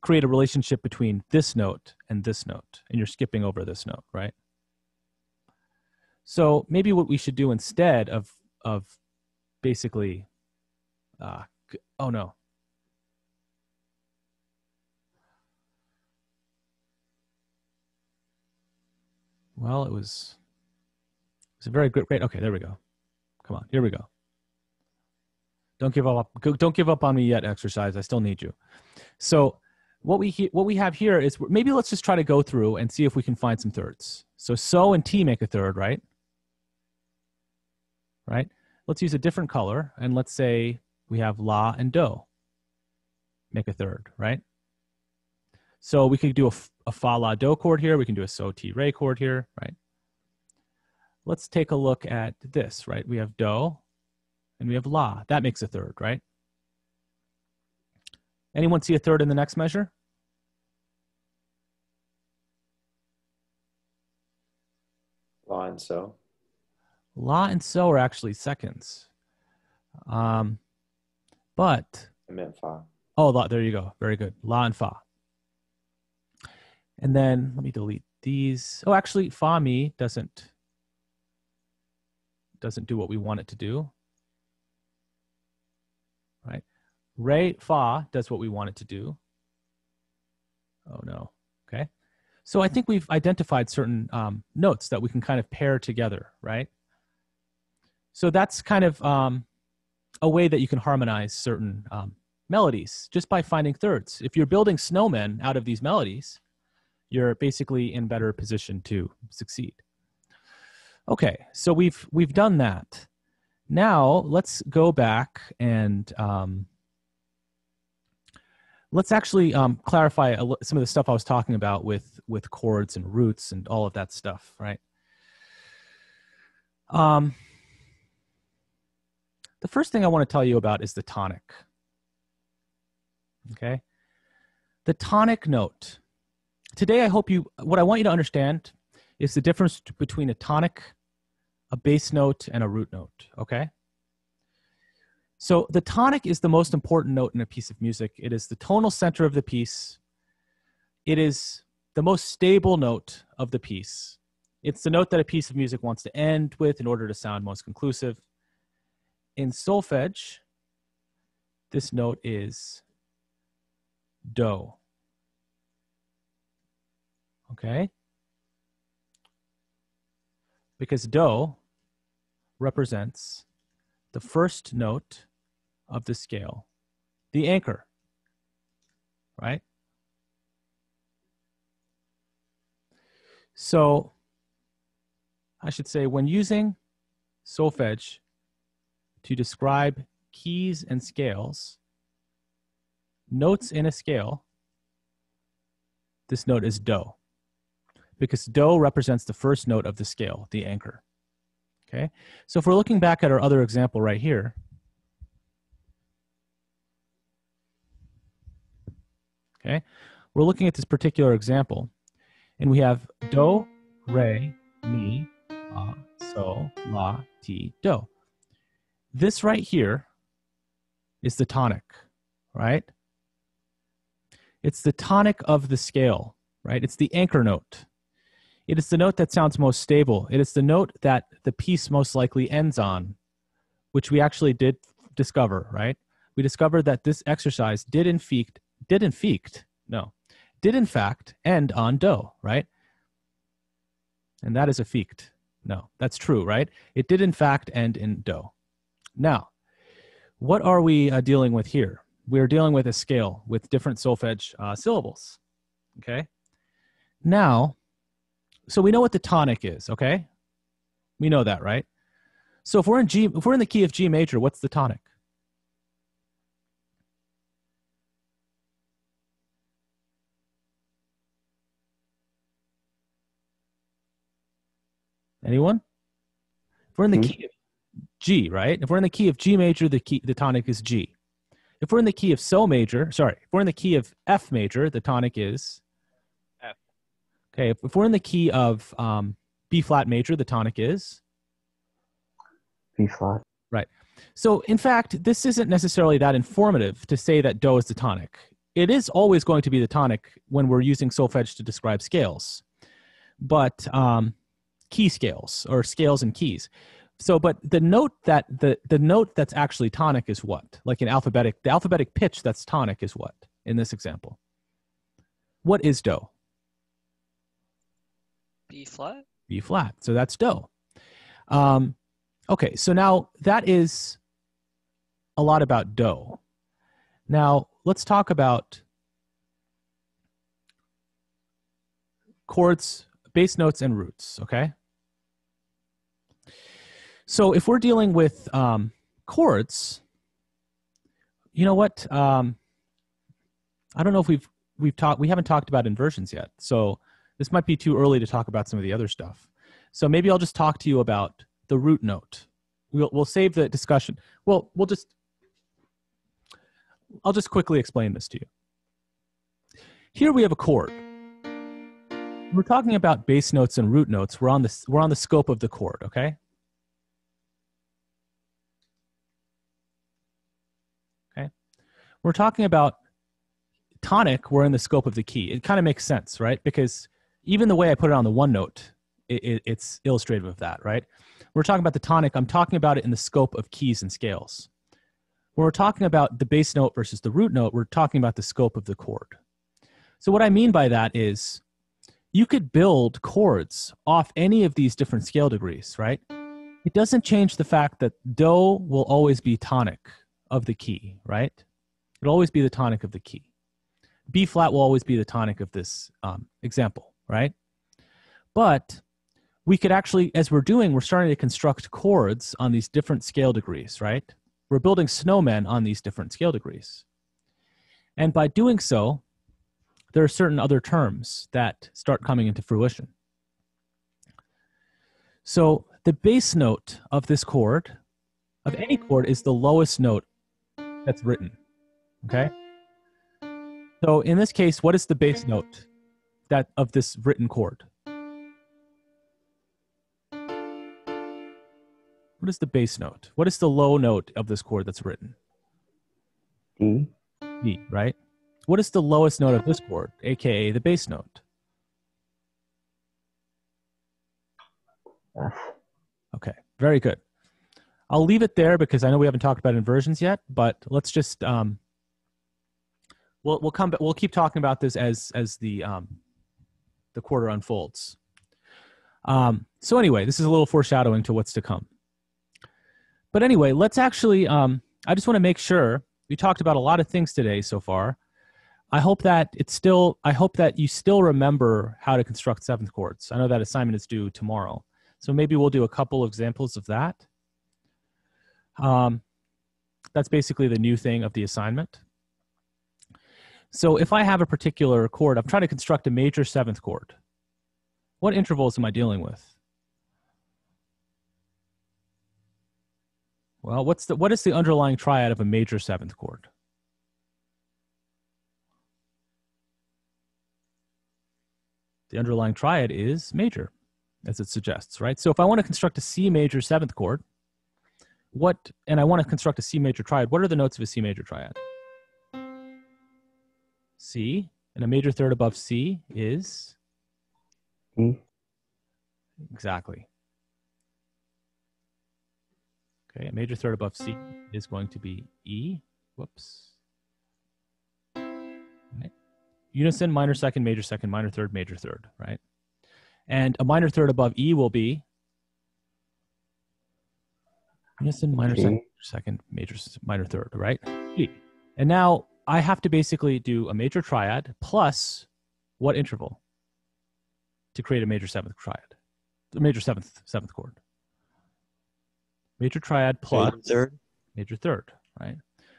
create a relationship between this note and this note, and you're skipping over this note, right? So maybe what we should do instead of of basically, uh, oh no, well it was it was a very good great. Okay, there we go. Come on, here we go. Don't give up. Don't give up on me yet. Exercise. I still need you. So what we he- what we have here is maybe let's just try to go through and see if we can find some thirds. So so and t make a third, right? Right. Let's use a different color and let's say we have la and do make a third, right? So we could do a fa la do chord here. We can do a so ti re chord here, right? Let's take a look at this, right? We have do and we have la. That makes a third, right? Anyone see a third in the next measure? La and so. La and so are actually seconds. Um, but I meant fa. oh, la, there you go. Very good. La and fa. And then let me delete these. Oh, actually, fa mi doesn't doesn't do what we want it to do. Right? Re fa does what we want it to do. Oh no. Okay. So I think we've identified certain um, notes that we can kind of pair together, right? So that's kind of um, a way that you can harmonize certain um, melodies just by finding thirds. If you're building snowmen out of these melodies, you're basically in better position to succeed. Okay, so we've we've done that. Now let's go back and um, let's actually um, clarify a, some of the stuff I was talking about with with chords and roots and all of that stuff, right? Um, the first thing I want to tell you about is the tonic. Okay, the tonic note. Today, I hope you. What I want you to understand is the difference between a tonic, a bass note, and a root note. Okay. So the tonic is the most important note in a piece of music. It is the tonal center of the piece. It is the most stable note of the piece. It's the note that a piece of music wants to end with in order to sound most conclusive. In solfege, this note is do. Okay? Because do represents the first note of the scale, the anchor, right? So I should say when using solfege to describe keys and scales, notes in a scale, this note is do because do represents the first note of the scale, the anchor. Okay, so if we're looking back at our other example right here, okay, we're looking at this particular example, and we have do, re, mi, fa, sol, la, ti, do. This right here is the tonic, right? It's the tonic of the scale, right? It's the anchor note. It is the note that sounds most stable. It is the note that the piece most likely ends on, which we actually did discover, right? We discovered that this exercise did in fact, did in fact, no, did in fact end on do, right? And that is a ficht. No, that's true, right? It did in fact end in do. Now, what are we uh, dealing with here? We're dealing with a scale with different solfege uh, syllables. Okay. Now, so we know what the tonic is. Okay, we know that, right? So if we're in G, if we're in the key of G major, what's the tonic? Anyone? If we're in the Hmm? key of G, right? If we're in the key of G major, the key the tonic is G. If we're in the key of So major, sorry, if we're in the key of F major, the tonic is. Okay, if, we're in the key of um, B flat major, the tonic is B flat. Right. So, in fact, this isn't necessarily that informative to say that do is the tonic. It is always going to be the tonic when we're using solfege to describe scales, but um, key scales or scales and keys. So, but the note that the the note that's actually tonic is what? Like in alphabetic, the alphabetic pitch that's tonic is what in this example? What is do? B flat. B flat. So that's do. Um, okay, so now that is a lot about do. Now let's talk about chords, bass notes, and roots. Okay. So if we're dealing with um, chords, you know what? Um, I don't know if we've we've talked we haven't talked about inversions yet. So this might be too early to talk about some of the other stuff. So maybe I'll just talk to you about the root note. We'll we'll save the discussion. Well, we'll just I'll just quickly explain this to you. Here we have a chord. We're talking about bass notes and root notes. We're on the we're on the scope of the chord, okay? Okay. We're talking about tonic, we're in the scope of the key. It kind of makes sense, right? Because even the way I put it on the OneNote, it, it, it's illustrative of that, right? We're talking about the tonic. I'm talking about it in the scope of keys and scales. When we're talking about the bass note versus the root note, we're talking about the scope of the chord. So what I mean by that is you could build chords off any of these different scale degrees, right? It doesn't change the fact that do will always be tonic of the key, right? It'll always be the tonic of the key. B flat will always be the tonic of this um, example, right? But we could actually, as we're doing, we're starting to construct chords on these different scale degrees, right? We're building snowmen on these different scale degrees. And by doing so, there are certain other terms that start coming into fruition. So the bass note of this chord, of any chord, is the lowest note that's written. Okay? So in this case, what is the bass note that of this written chord? What is the bass note? What is the low note of this chord that's written? D. E, right? What is the lowest note of this chord, aka the bass note? F. Okay, very good. I'll leave it there because I know we haven't talked about inversions yet, but let's just um, we'll we'll come back. We'll keep talking about this as as the um, the quarter unfolds. Um, so anyway, this is a little foreshadowing to what's to come. But anyway, let's actually. Um, I just want to make sure we talked about a lot of things today so far. I hope that it's still. I hope that you still remember how to construct seventh chords. I know that assignment is due tomorrow. So maybe we'll do a couple of examples of that. Um, that's basically the new thing of the assignment. So if I have a particular chord, I'm trying to construct a major seventh chord. What intervals am I dealing with? Well, what's the, what is the underlying triad of a major seventh chord? The underlying triad is major as it suggests, right? So if I want to construct a C major seventh chord, what, and I want to construct a C major triad, what are the notes of a C major triad? C, and a major third above C is E. Exactly. Okay, a major third above C is going to be E. Whoops. Right. Unison, minor second, major second, minor third, major third, right? And a minor third above E will be unison, minor G. second, major second, major minor third, right? G. And now I have to basically do a major triad plus what interval to create a major seventh triad? The major seventh seventh chord. Major triad plus Major third. major third, right?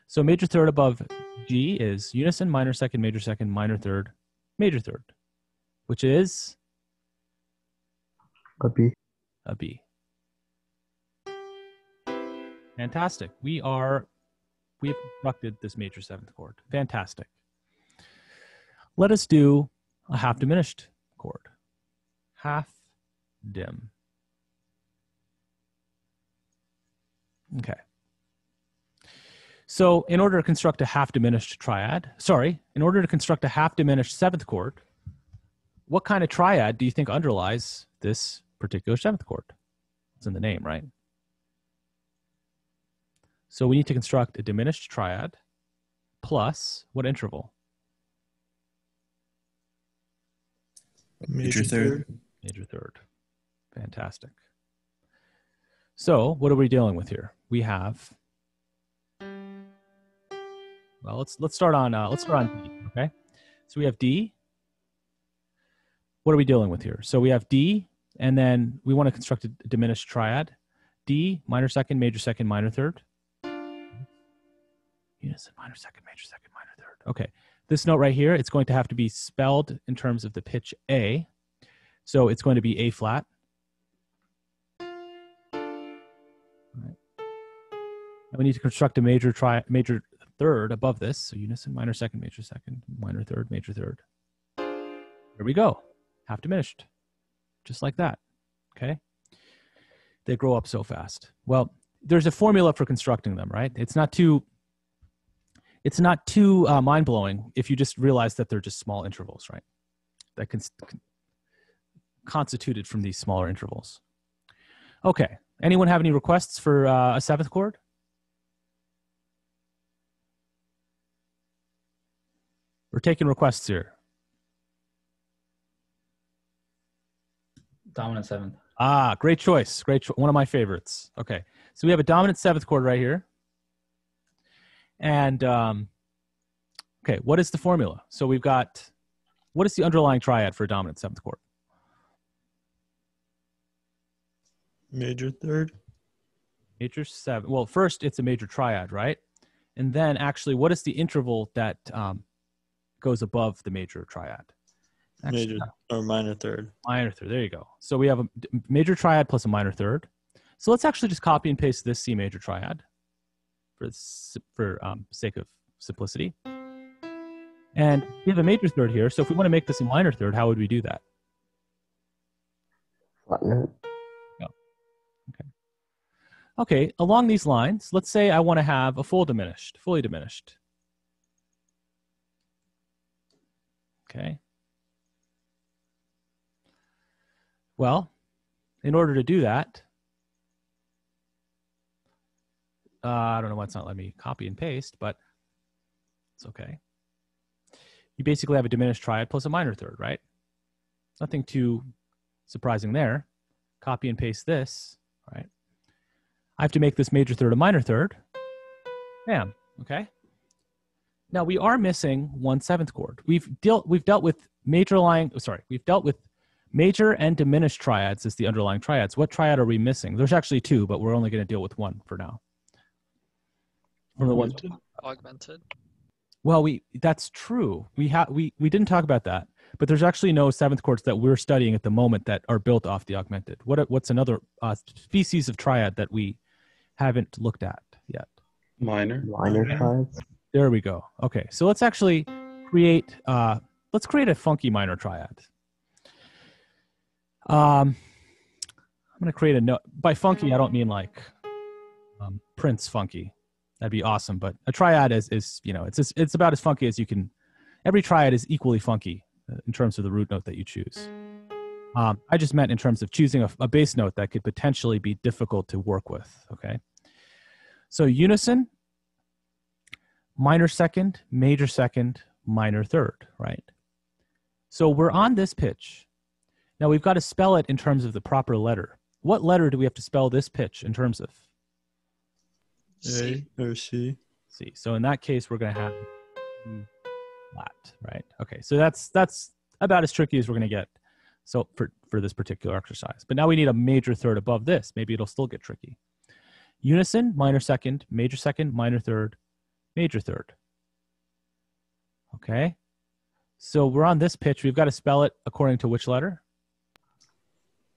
So major third above G is unison, minor second, major second, minor third, major third, which is A B. a B. Fantastic. We are we have constructed this major seventh chord. Fantastic. Let us do a half diminished chord. Half dim. Okay. So, in order to construct a half diminished triad, sorry, in order to construct a half diminished seventh chord, what kind of triad do you think underlies this particular seventh chord? It's in the name, right? So we need to construct a diminished triad plus what interval? Major third. Major third. Fantastic. So what are we dealing with here? We have. Well, let's let's start on uh, let's start on D. Okay, so we have D. What are we dealing with here? So we have D, and then we want to construct a diminished triad. D minor second, major second, minor third. Unison, minor second, major second, minor third. Okay, this note right here, it's going to have to be spelled in terms of the pitch A. So it's going to be A flat. Right. And we need to construct a major tri major third above this. So unison, minor second, major second, minor third, major third. There we go. Half diminished. Just like that. Okay. They grow up so fast. Well, there's a formula for constructing them, right? It's not too it's not too uh, mind blowing if you just realize that they're just small intervals, right? That can, con- constituted from these smaller intervals. Okay. Anyone have any requests for uh, a seventh chord? We're taking requests here. Dominant seventh. Ah, great choice. Great. Cho- one of my favorites. Okay. So we have a dominant seventh chord right here. And um, okay, what is the formula? So we've got what is the underlying triad for a dominant seventh chord? Major third. Major seven. Well, first it's a major triad, right? And then actually, what is the interval that um, goes above the major triad? Actually, Major or minor third. minor third. There you go. So we have a major triad plus a minor third. So let's actually just copy and paste this C major triad for for um, sake of simplicity. And we have a major third here. So if we want to make this a minor third, how would we do that? Flat Flatten it. Okay, along these lines, let's say I want to have a full diminished, fully diminished. Okay. Well, in order to do that, uh, I don't know why it's not letting me copy and paste, but it's okay. You basically have a diminished triad plus a minor third, right? Nothing too surprising there. Copy and paste this, right? I have to make this major third a minor third. Bam. Okay. Now we are missing one seventh chord. We've dealt we've dealt with major lying, oh, Sorry, we've dealt with major and diminished triads as the underlying triads. What triad are we missing? There's actually two, but we're only going to deal with one for now. From the ones. Augmented. Well, we that's true. We have we we didn't talk about that, but there's actually no seventh chords that we're studying at the moment that are built off the augmented. What what's another uh, species of triad that we haven't looked at yet? Minor. Minor triads. There we go. Okay, so let's actually create. Uh, let's create a funky minor triad. Um, I'm gonna create a note. By funky, I don't mean like um, Prince funky. That'd be awesome. But a triad is is you know it's it's about as funky as you can. Every triad is equally funky uh, in terms of the root note that you choose. Um, I just meant in terms of choosing a, a bass note that could potentially be difficult to work with. Okay. So unison, minor second, major second, minor third, right? So we're on this pitch. Now we've got to spell it in terms of the proper letter. What letter do we have to spell this pitch in terms of? C. A or C. C. So in that case, we're going to have flat, right? Okay, so that's that's about as tricky as we're going to get. So for for this particular exercise, but now we need a major third above this. Maybe it'll still get tricky. Unison, minor second, major second, minor third, major third. Okay, so we're on this pitch. We've got to spell it according to which letter?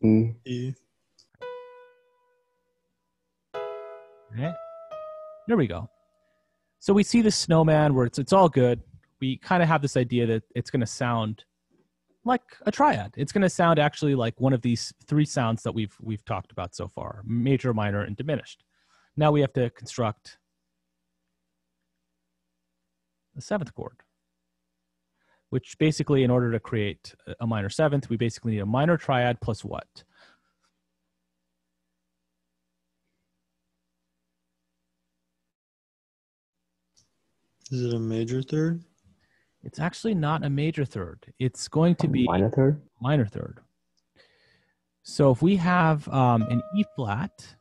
E. E. Okay. There we go. So we see the snowman where it's it's all good. We kind of have this idea that it's going to sound like a triad. It's going to sound actually like one of these three sounds that we've we've talked about so far: major, minor, and diminished. Now we have to construct the seventh chord, which basically, in order to create a- minor seventh, we basically need a minor triad plus what? Is it a major third? It's actually not a major third. It's going to be Minor third. minor third. So if we have um, an E flat,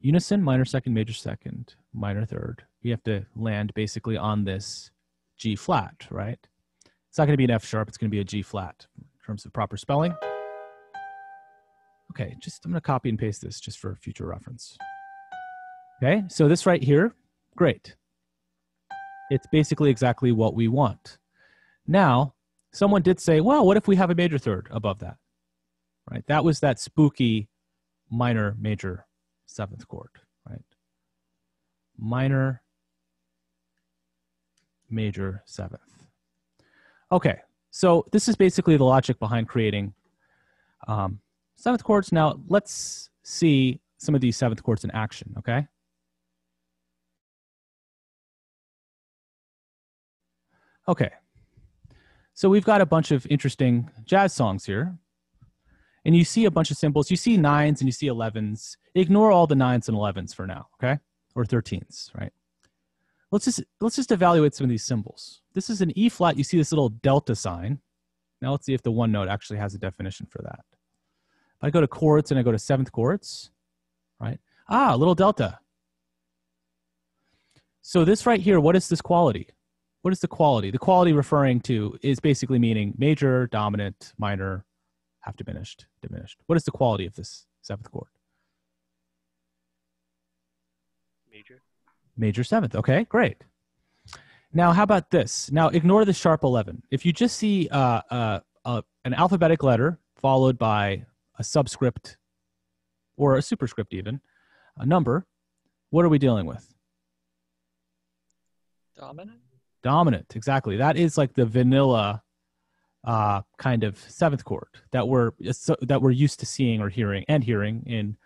unison, minor second, major second, minor third, we have to land basically on this G flat, right? It's not going to be an F sharp. It's going to be a G flat in terms of proper spelling. Okay, just I'm going to copy and paste this just for future reference. Okay, so this right here, great. It's basically exactly what we want. Now, someone did say, well, what if we have a major third above that? Right? That was that spooky minor major seventh chord, right? Minor major seventh. Okay, so this is basically the logic behind creating um, seventh chords. Now, let's see some of these seventh chords in action, okay? Okay. So we've got a bunch of interesting jazz songs here. And you see a bunch of symbols. You see nines and you see 11s. Ignore all the nines and 11s for now, okay? Or 13s, right? Let's just let's just evaluate some of these symbols. This is an E flat. You see this little delta sign. Now let's see if the OneNote actually has a definition for that. If I go to chords and I go to seventh chords, right? Ah, little delta. So this right here, what is this quality? What is the quality? The quality referring to is basically meaning major, dominant, minor, half diminished, diminished. What is the quality of this seventh chord? Major. Major seventh. Okay, great. Now, how about this? Now, ignore the sharp 11. If you just see uh, uh, uh, an alphabetic letter followed by a subscript or a superscript, even a number, what are we dealing with? Dominant? Dominant. Exactly. That is like the vanilla uh kind of seventh chord that we're so, that we're used to seeing or hearing and hearing in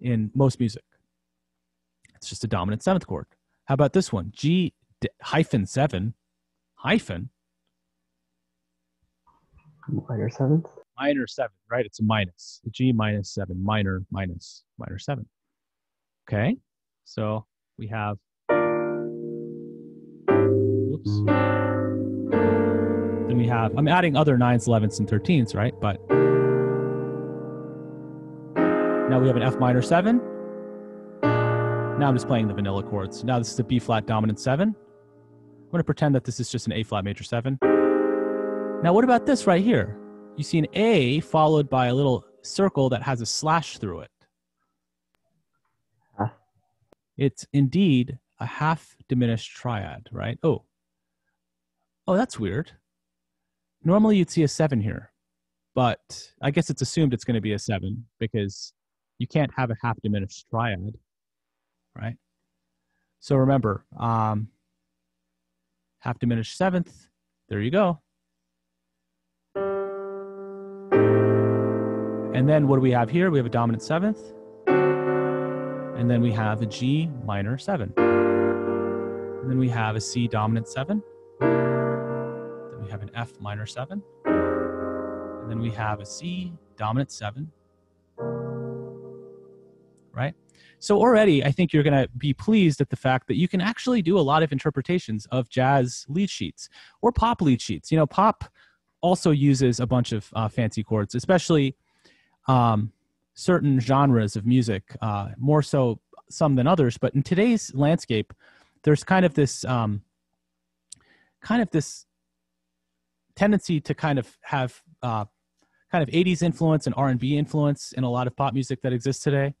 in most music. It's just a dominant seventh chord. How about this one? G d- hyphen seven hyphen. Minor seventh. minor seven right? It's a minus. G minus seven minor minus minor seven. Okay. So we have have, I'm adding other 9s, 11s, and 13s, right? But now we have an F minor 7. Now I'm just playing the vanilla chords. Now this is a B flat dominant 7. I'm going to pretend that this is just an A flat major 7. Now, what about this right here? You see an A followed by a little circle that has a slash through it. Huh? It's indeed a half diminished triad, right? Oh, oh, that's weird. Normally you'd see a seven here, but I guess it's assumed it's going to be a seven because you can't have a half diminished triad, right? So remember, um, half diminished seventh. There you go. And then what do we have here? We have a dominant seventh. And then we have a G minor seven. And then we have a C dominant seven. We have an F minor seven. And then we have a C dominant seven. Right? So already I think you're going to be pleased at the fact that you can actually do a lot of interpretations of jazz lead sheets or pop lead sheets. You know, pop also uses a bunch of uh, fancy chords, especially um, certain genres of music, uh, more so some than others. But in today's landscape, there's kind of this um, kind of this tendency to kind of have uh, kind of 80s influence and R&B influence in a lot of pop music that exists today.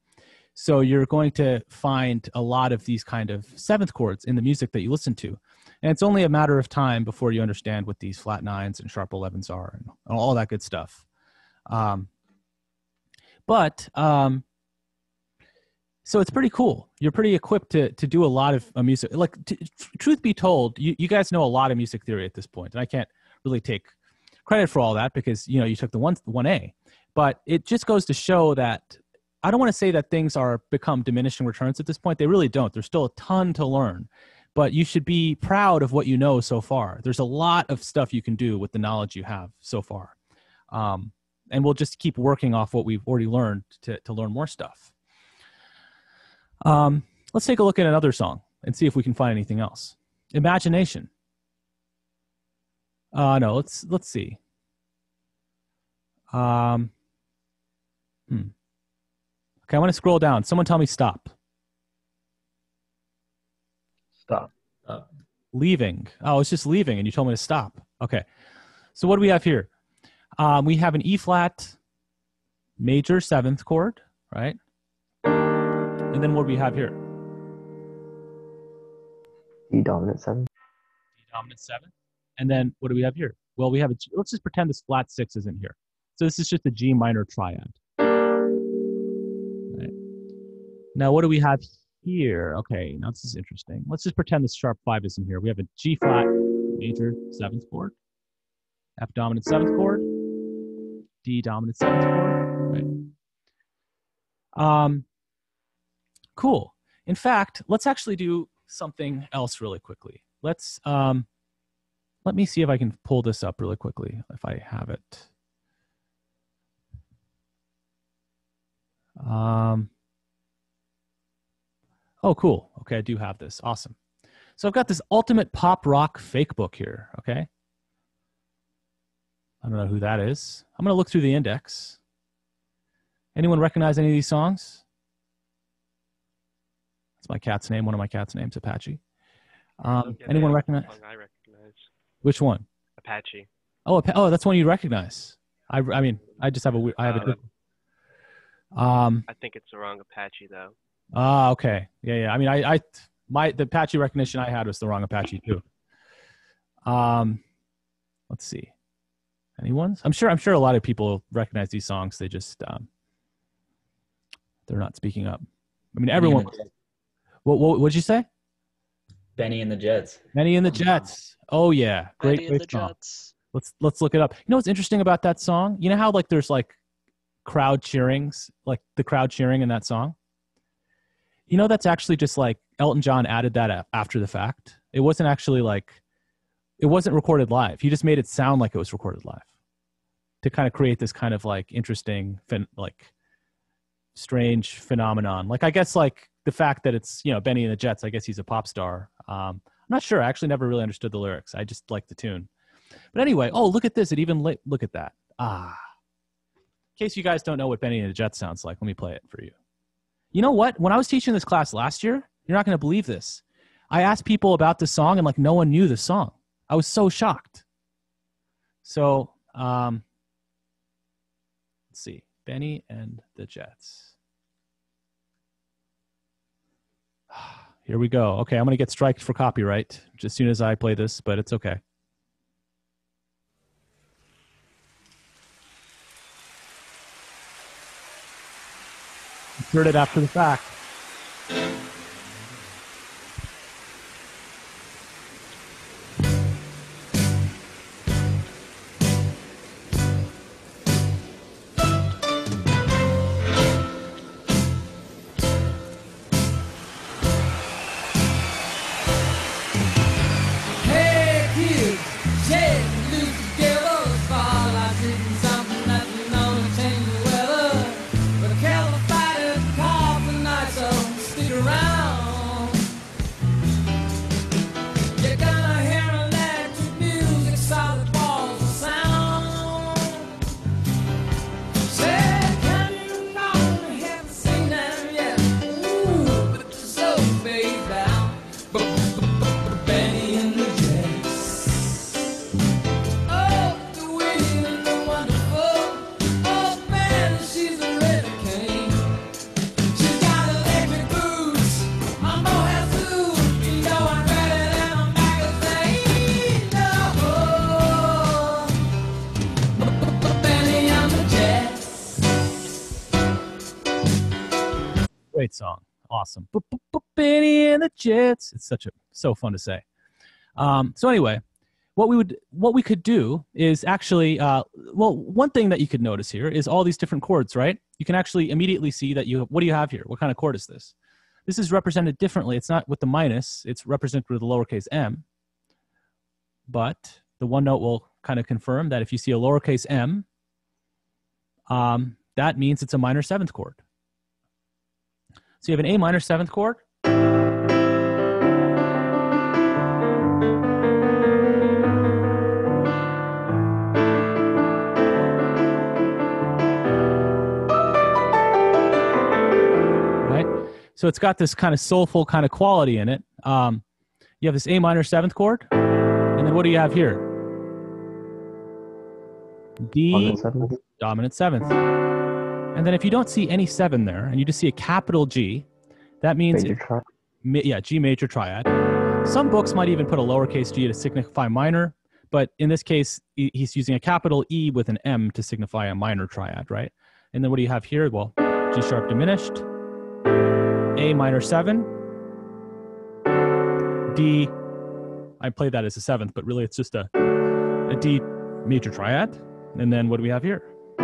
So you're going to find a lot of these kind of seventh chords in the music that you listen to. And it's only a matter of time before you understand what these flat nines and sharp 11s are and all that good stuff. Um, but um, so it's pretty cool. You're pretty equipped to to do a lot of uh, music. Like, t- truth be told, you, you guys know a lot of music theory at this point, and I can't really take credit for all that because you know you took the one one A. But it just goes to show that I don't want to say that things are become diminishing returns at this point. They really don't. There's still a ton to learn, but you should be proud of what you know so far. There's a lot of stuff you can do with the knowledge you have so far, um, and we'll just keep working off what we've already learned to to learn more stuff. Um, let's take a look at another song and see if we can find anything else. Imagination. Uh, no, let's let's see. Um, hmm. Okay, I want to scroll down. Someone tell me stop. Stop. Leaving. Oh, it's just leaving, and you told me to stop. Okay. So what do we have here? Um, we have an E flat major seventh chord, right? And then what do we have here? D dominant seven. D dominant seven. And then what do we have here? Well, we have a. Let's just pretend this flat six isn't here. So this is just a G minor triad. Right. Now, what do we have here? Okay, now this is interesting. Let's just pretend this sharp five isn't here. We have a G flat major seventh chord, F dominant seventh chord, D dominant seventh chord. Right. Um, cool. In fact, let's actually do something else really quickly. Let's um, let me see if I can pull this up really quickly if I have it. Um, oh, cool. Okay, I do have this. Awesome. So I've got this ultimate pop rock fake book here. Okay. I don't know who that is. I'm going to look through the index. Anyone recognize any of these songs? That's my cat's name. One of my cat's names, Apache. Um, anyone recognize recognize. Which one? Apache. Oh, Apa- oh, that's one you recognize. I, I mean, I just have a I we- I have a Uh, different. Um. I think it's the wrong Apache though. Ah, okay. Yeah, yeah. I mean, I, I, my the Apache recognition I had was the wrong Apache too. Um, let's see. Anyone's? I'm sure. I'm sure a lot of people recognize these songs. They just, um, they're not speaking up. I mean, everyone. What, what, what'd you say? Benny and the Jets. Benny and the Jets. Oh yeah, great, and great song. Jets. Let's let's look it up. You know what's interesting about that song? You know how like there's like crowd cheerings, like the crowd cheering in that song. You know that's actually just like Elton John added that after the fact. It wasn't actually like it wasn't recorded live. He just made it sound like it was recorded live to kind of create this kind of like interesting like strange phenomenon. Like I guess like the fact that it's you know Benny and the Jets. I guess he's a pop star. Um, not sure. I actually never really understood the lyrics. I just like the tune. But anyway, oh look at this! It even look at that. Ah, in case you guys don't know what Benny and the Jets sounds like, let me play it for you. You know what? When I was teaching this class last year, you're not going to believe this. I asked people about the song, and like no one knew the song. I was so shocked. So, um, let's see, Benny and the Jets. Here we go. Okay, I'm going to get striked for copyright as soon as I play this, but it's okay. Insert it after the fact. Awesome. Benny and the Jets. It's such a so fun to say. Um, so anyway, what we would what we could do is actually uh, well one thing that you could notice here is all these different chords, right? You can actually immediately see that you what do you have here? What kind of chord is this? This is represented differently. It's not with the minus. It's represented with the lowercase m. But the OneNote will kind of confirm that if you see a lowercase m, um, that means it's a minor seventh chord. So you have an A minor seventh chord. Right? So it's got this kind of soulful kind of quality in it. Um, you have this A minor seventh chord. And then what do you have here? D Dominant seventh. dominant seventh. And then if you don't see any seven there and you just see a capital G, that means Major it- tri- ma- yeah, G major triad. Some books might even put a lowercase g to signify minor, but in this case, he's using a capital E with an M to signify a minor triad, right? And then what do you have here? Well, G sharp diminished, A minor seven, D. I play that as a seventh, but really it's just a, a D major triad. And then what do we have here? A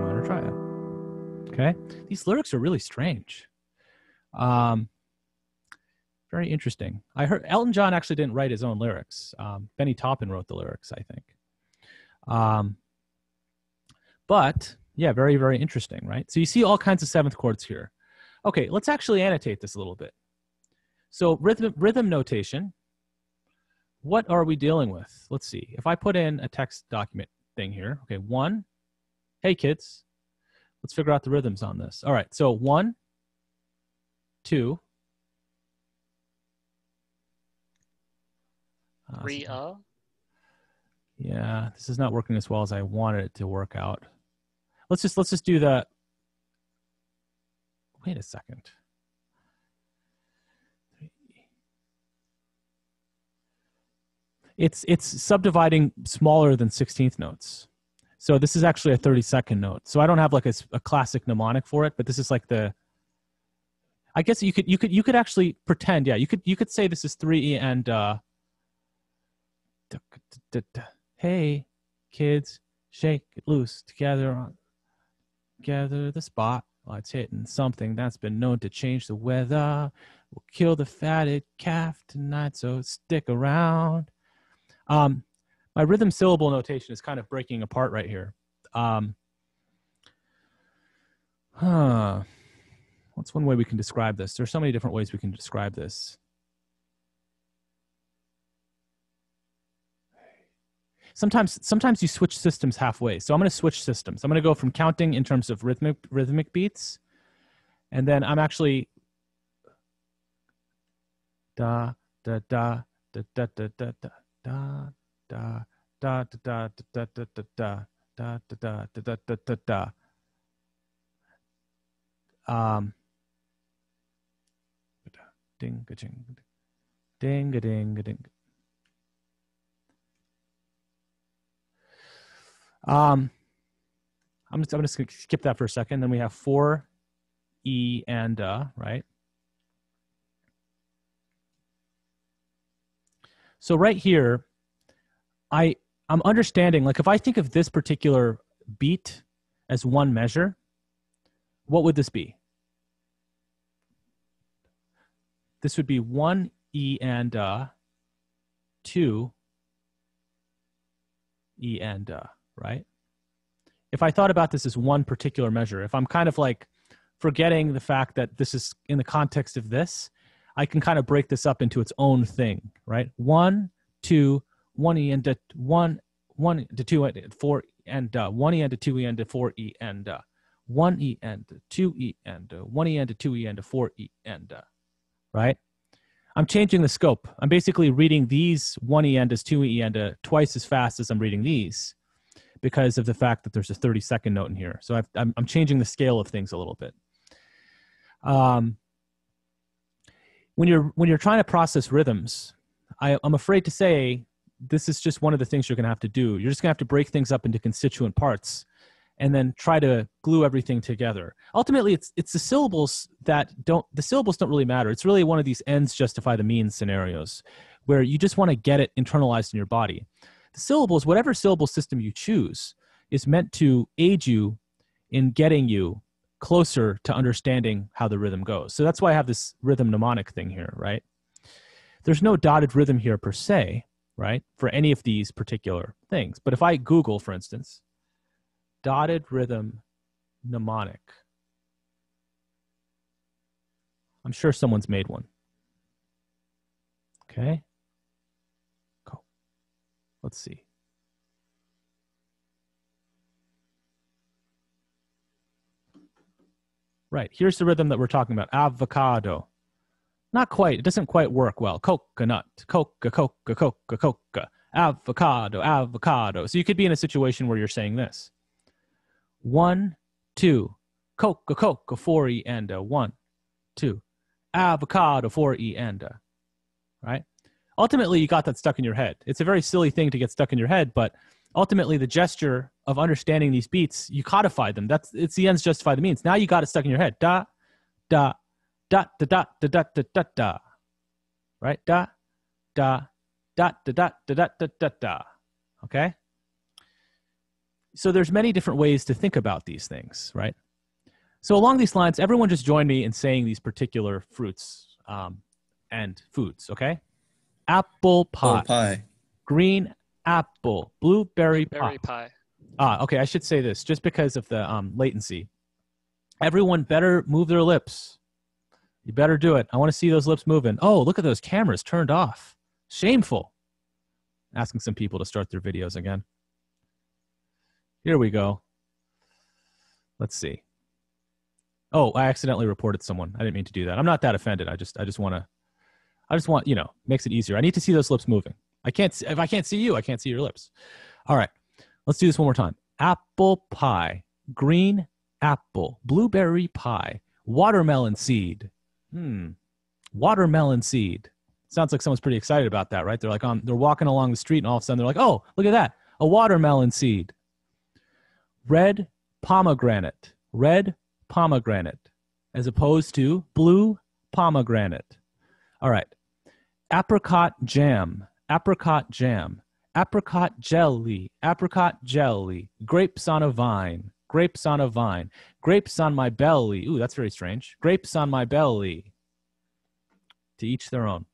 minor triad. Okay. These lyrics are really strange. Um, very interesting. I heard Elton John actually didn't write his own lyrics. Um, Bernie Taupin wrote the lyrics, I think. Um, but yeah, very, very interesting, right? So you see all kinds of seventh chords here. Okay, let's actually annotate this a little bit. So rhythm, rhythm notation, what are we dealing with? Let's see. If I put in a text document thing here, okay, one, hey kids, let's figure out the rhythms on this. All right, so one, two, uh, Three uh. yeah, this is not working as well as I wanted it to work out. Let's just let's just do the. Wait a second. It's it's subdividing smaller than sixteenth notes. So this is actually a thirty second note. So I don't have like a classic mnemonic for it, but this is like the. I guess you could you could you could actually pretend yeah you could you could say this is three and uh. Hey, kids, shake it loose together on gather the it's hitting something that's been known to change the weather. We'll kill the fatted calf tonight, so stick around. Um, my rhythm syllable notation is kind of breaking apart right here. Um, huh. What's one way we can describe this? There's so many different ways we can describe this. sometimes sometimes you switch systems halfway so i'm going to switch systems i'm going to go from counting in terms of rhythmic rhythmic beats and then i'm actually da da da da da da da da da da da da da da da da da da da da da da da um ding a ding ding a ding a ding Um, I'm just, I'm just going to skip that for a second. Then we have four E and uh, right? So right here, I I'm understanding like if I think of this particular beat as one measure, what would this be? This would be one E and uh, two E and uh, right? If I thought about this as one particular measure, if I'm kind of like forgetting the fact that this is in the context of this, I can kind of break this up into its own thing, right? One, two, one e and a, one, one to two and four and uh, one e and a two e and a four e and uh, one e and two e and uh, one e and a two e and a four e and uh, right? I'm changing the scope. I'm basically reading these one e and as two e and a twice as fast as I'm reading these because of the fact that there's a 30 second note in here. So I've, I'm, I'm changing the scale of things a little bit. Um, when you're when you're trying to process rhythms, I, I'm afraid to say this is just one of the things you're going to have to do. You're just going to have to break things up into constituent parts and then try to glue everything together. Ultimately, it's it's the syllables that don't the syllables don't really matter. It's really one of these ends justify the means scenarios where you just want to get it internalized in your body. The syllables, whatever syllable system you choose, is meant to aid you in getting you closer to understanding how the rhythm goes. So that's why I have this rhythm mnemonic thing here, right? There's no dotted rhythm here per se, right, for any of these particular things. But if I Google, for instance, dotted rhythm mnemonic. I'm sure someone's made one. Okay. Go. Let's see. Right. Here's the rhythm that we're talking about. Avocado. Not quite. It doesn't quite work well. Coconut. Coca, coca, coca, coca. Avocado, avocado. So you could be in a situation where you're saying this. One, two, Coca Coca for e and a one, two, avocado four e and a, right? Ultimately, you got that stuck in your head. It's a very silly thing to get stuck in your head, but ultimately, the gesture of understanding these beats, you codified them. That's it's the ends justify the means. Now you got it stuck in your head. Da, da, Da da da da da da dot da. Right? Da da da da da da da da dot da. Okay? So there's many different ways to think about these things, right? So along these lines, everyone just join me in saying these particular fruits um, and foods, okay? Apple pie. Apple pie. Green apple. Blueberry, Blueberry pie. pie. Ah, okay. I should say this just because of the um, latency. Everyone better move their lips you better do it i want to see those lips moving oh look at those cameras turned off shameful asking some people to start their videos again here we go. Let's see. Oh, I accidentally reported someone. I didn't mean to do that. I'm not that offended. I just I just want to I just want, you know, makes it easier. I need to see those lips moving. I can't see, if I can't see you, I can't see your lips. All right. Let's do this one more time. Apple pie, green apple, blueberry pie, watermelon seed. Hmm. Watermelon seed. Sounds like someone's pretty excited about that, right? They're like on they're walking along the street and all of a sudden they're like, "Oh, look at that. A watermelon seed." red pomegranate, red pomegranate, as opposed to blue pomegranate. All right. Apricot jam, apricot jam, apricot jelly, apricot jelly, grapes on a vine, grapes on a vine, grapes on my belly. Ooh, that's very strange. Grapes on my belly. To each their own.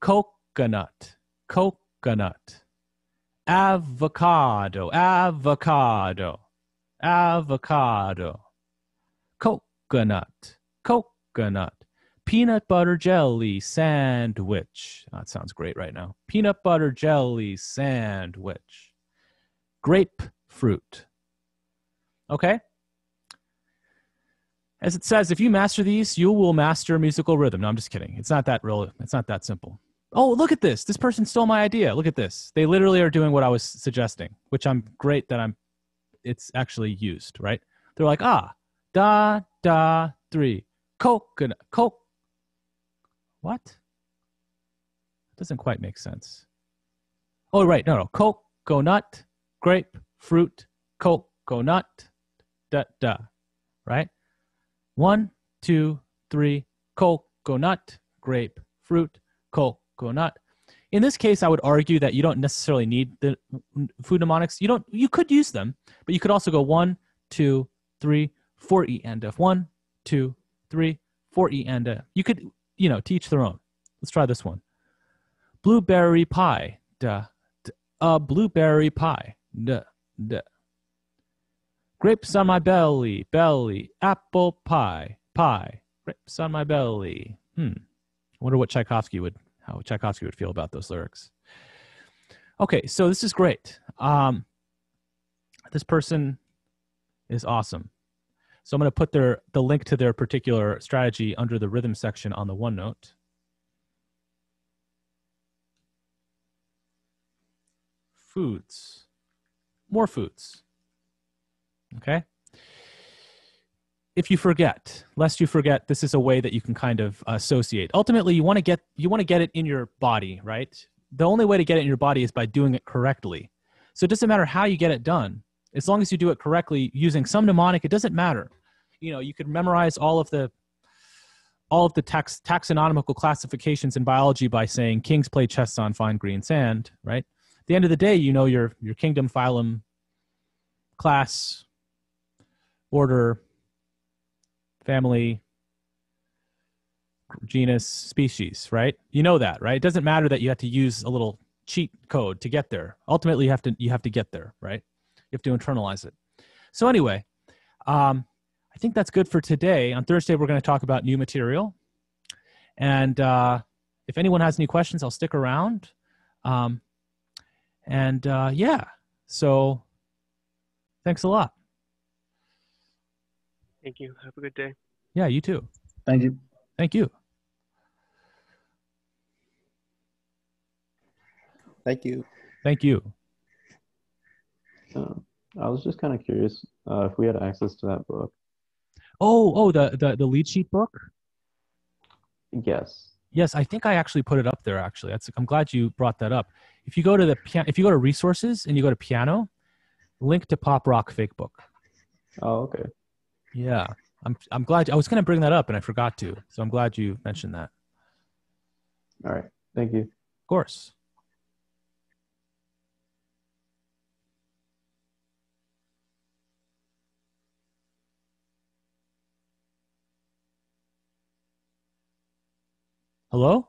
Coconut, coconut avocado, avocado, avocado, coconut, coconut, peanut butter jelly sandwich. Oh, that sounds great right now. Peanut butter jelly sandwich, grapefruit. Okay? As it says, if you master these, you will master musical rhythm. No, I'm just kidding. It's not that real. It's not that simple. Oh look at this. This person stole my idea. Look at this. They literally are doing what i was suggesting which i'm great that i'm it's actually used right? They're like ah da da three. Coconut coke what? Doesn't quite make sense. Oh right. No no. Coconut grape fruit coconut da da right one two three coconut grape fruit coconut. In this case, I would argue that you don't necessarily need the food mnemonics. You don't. You could use them, but you could also go one, two, three, four e and f. One, two, three, four e and f. You could, you know, teach their own. Let's try this one. Blueberry pie. Duh. A blueberry pie. Duh. Duh. Grapes on my belly. Belly. Apple pie. Pie. Grapes on my belly. Hmm. I wonder what Tchaikovsky would how Tchaikovsky would feel about those lyrics. Okay, so this is great. Um, this person is awesome. So I'm going to put their the link to their particular strategy under the rhythm section on the OneNote. Foods, more foods. Okay. If you forget, lest you forget, this is a way that you can kind of uh, associate. Ultimately, you want to get you want to get it in your body, right? The only way to get it in your body is by doing it correctly. So it doesn't matter how you get it done, as long as you do it correctly using some mnemonic, it doesn't matter. You know, you could memorize all of the all of the tax, taxonomical classifications in biology by saying kings play chess on fine green sand, right? At the end of the day, you know your your kingdom, phylum, class, order, family, genus, species, right? You know that, right? It doesn't matter that you have to use a little cheat code to get there. Ultimately, you have to you have to get there, right? You have to internalize it. So anyway, um, I think that's good for today. On Thursday, we're going to talk about new material, and uh, if anyone has any questions, I'll stick around. Um, and uh, yeah, so thanks a lot. Thank you. Have a good day. Yeah, you too. Thank you. Thank you. Thank you. Thank you. Uh, I was just kind of curious uh, if we had access to that book. Oh, oh, the the the lead sheet book. Yes. Yes, I think I actually put it up there. Actually, that's. I'm glad you brought that up. If you go to the piano, if you go to resources and you go to piano, link to pop rock fake book. Oh, okay. Yeah, I'm. I'm glad. I was going to bring that up and I forgot to. So I'm glad you mentioned that. All right. Thank you. Of course. Hello?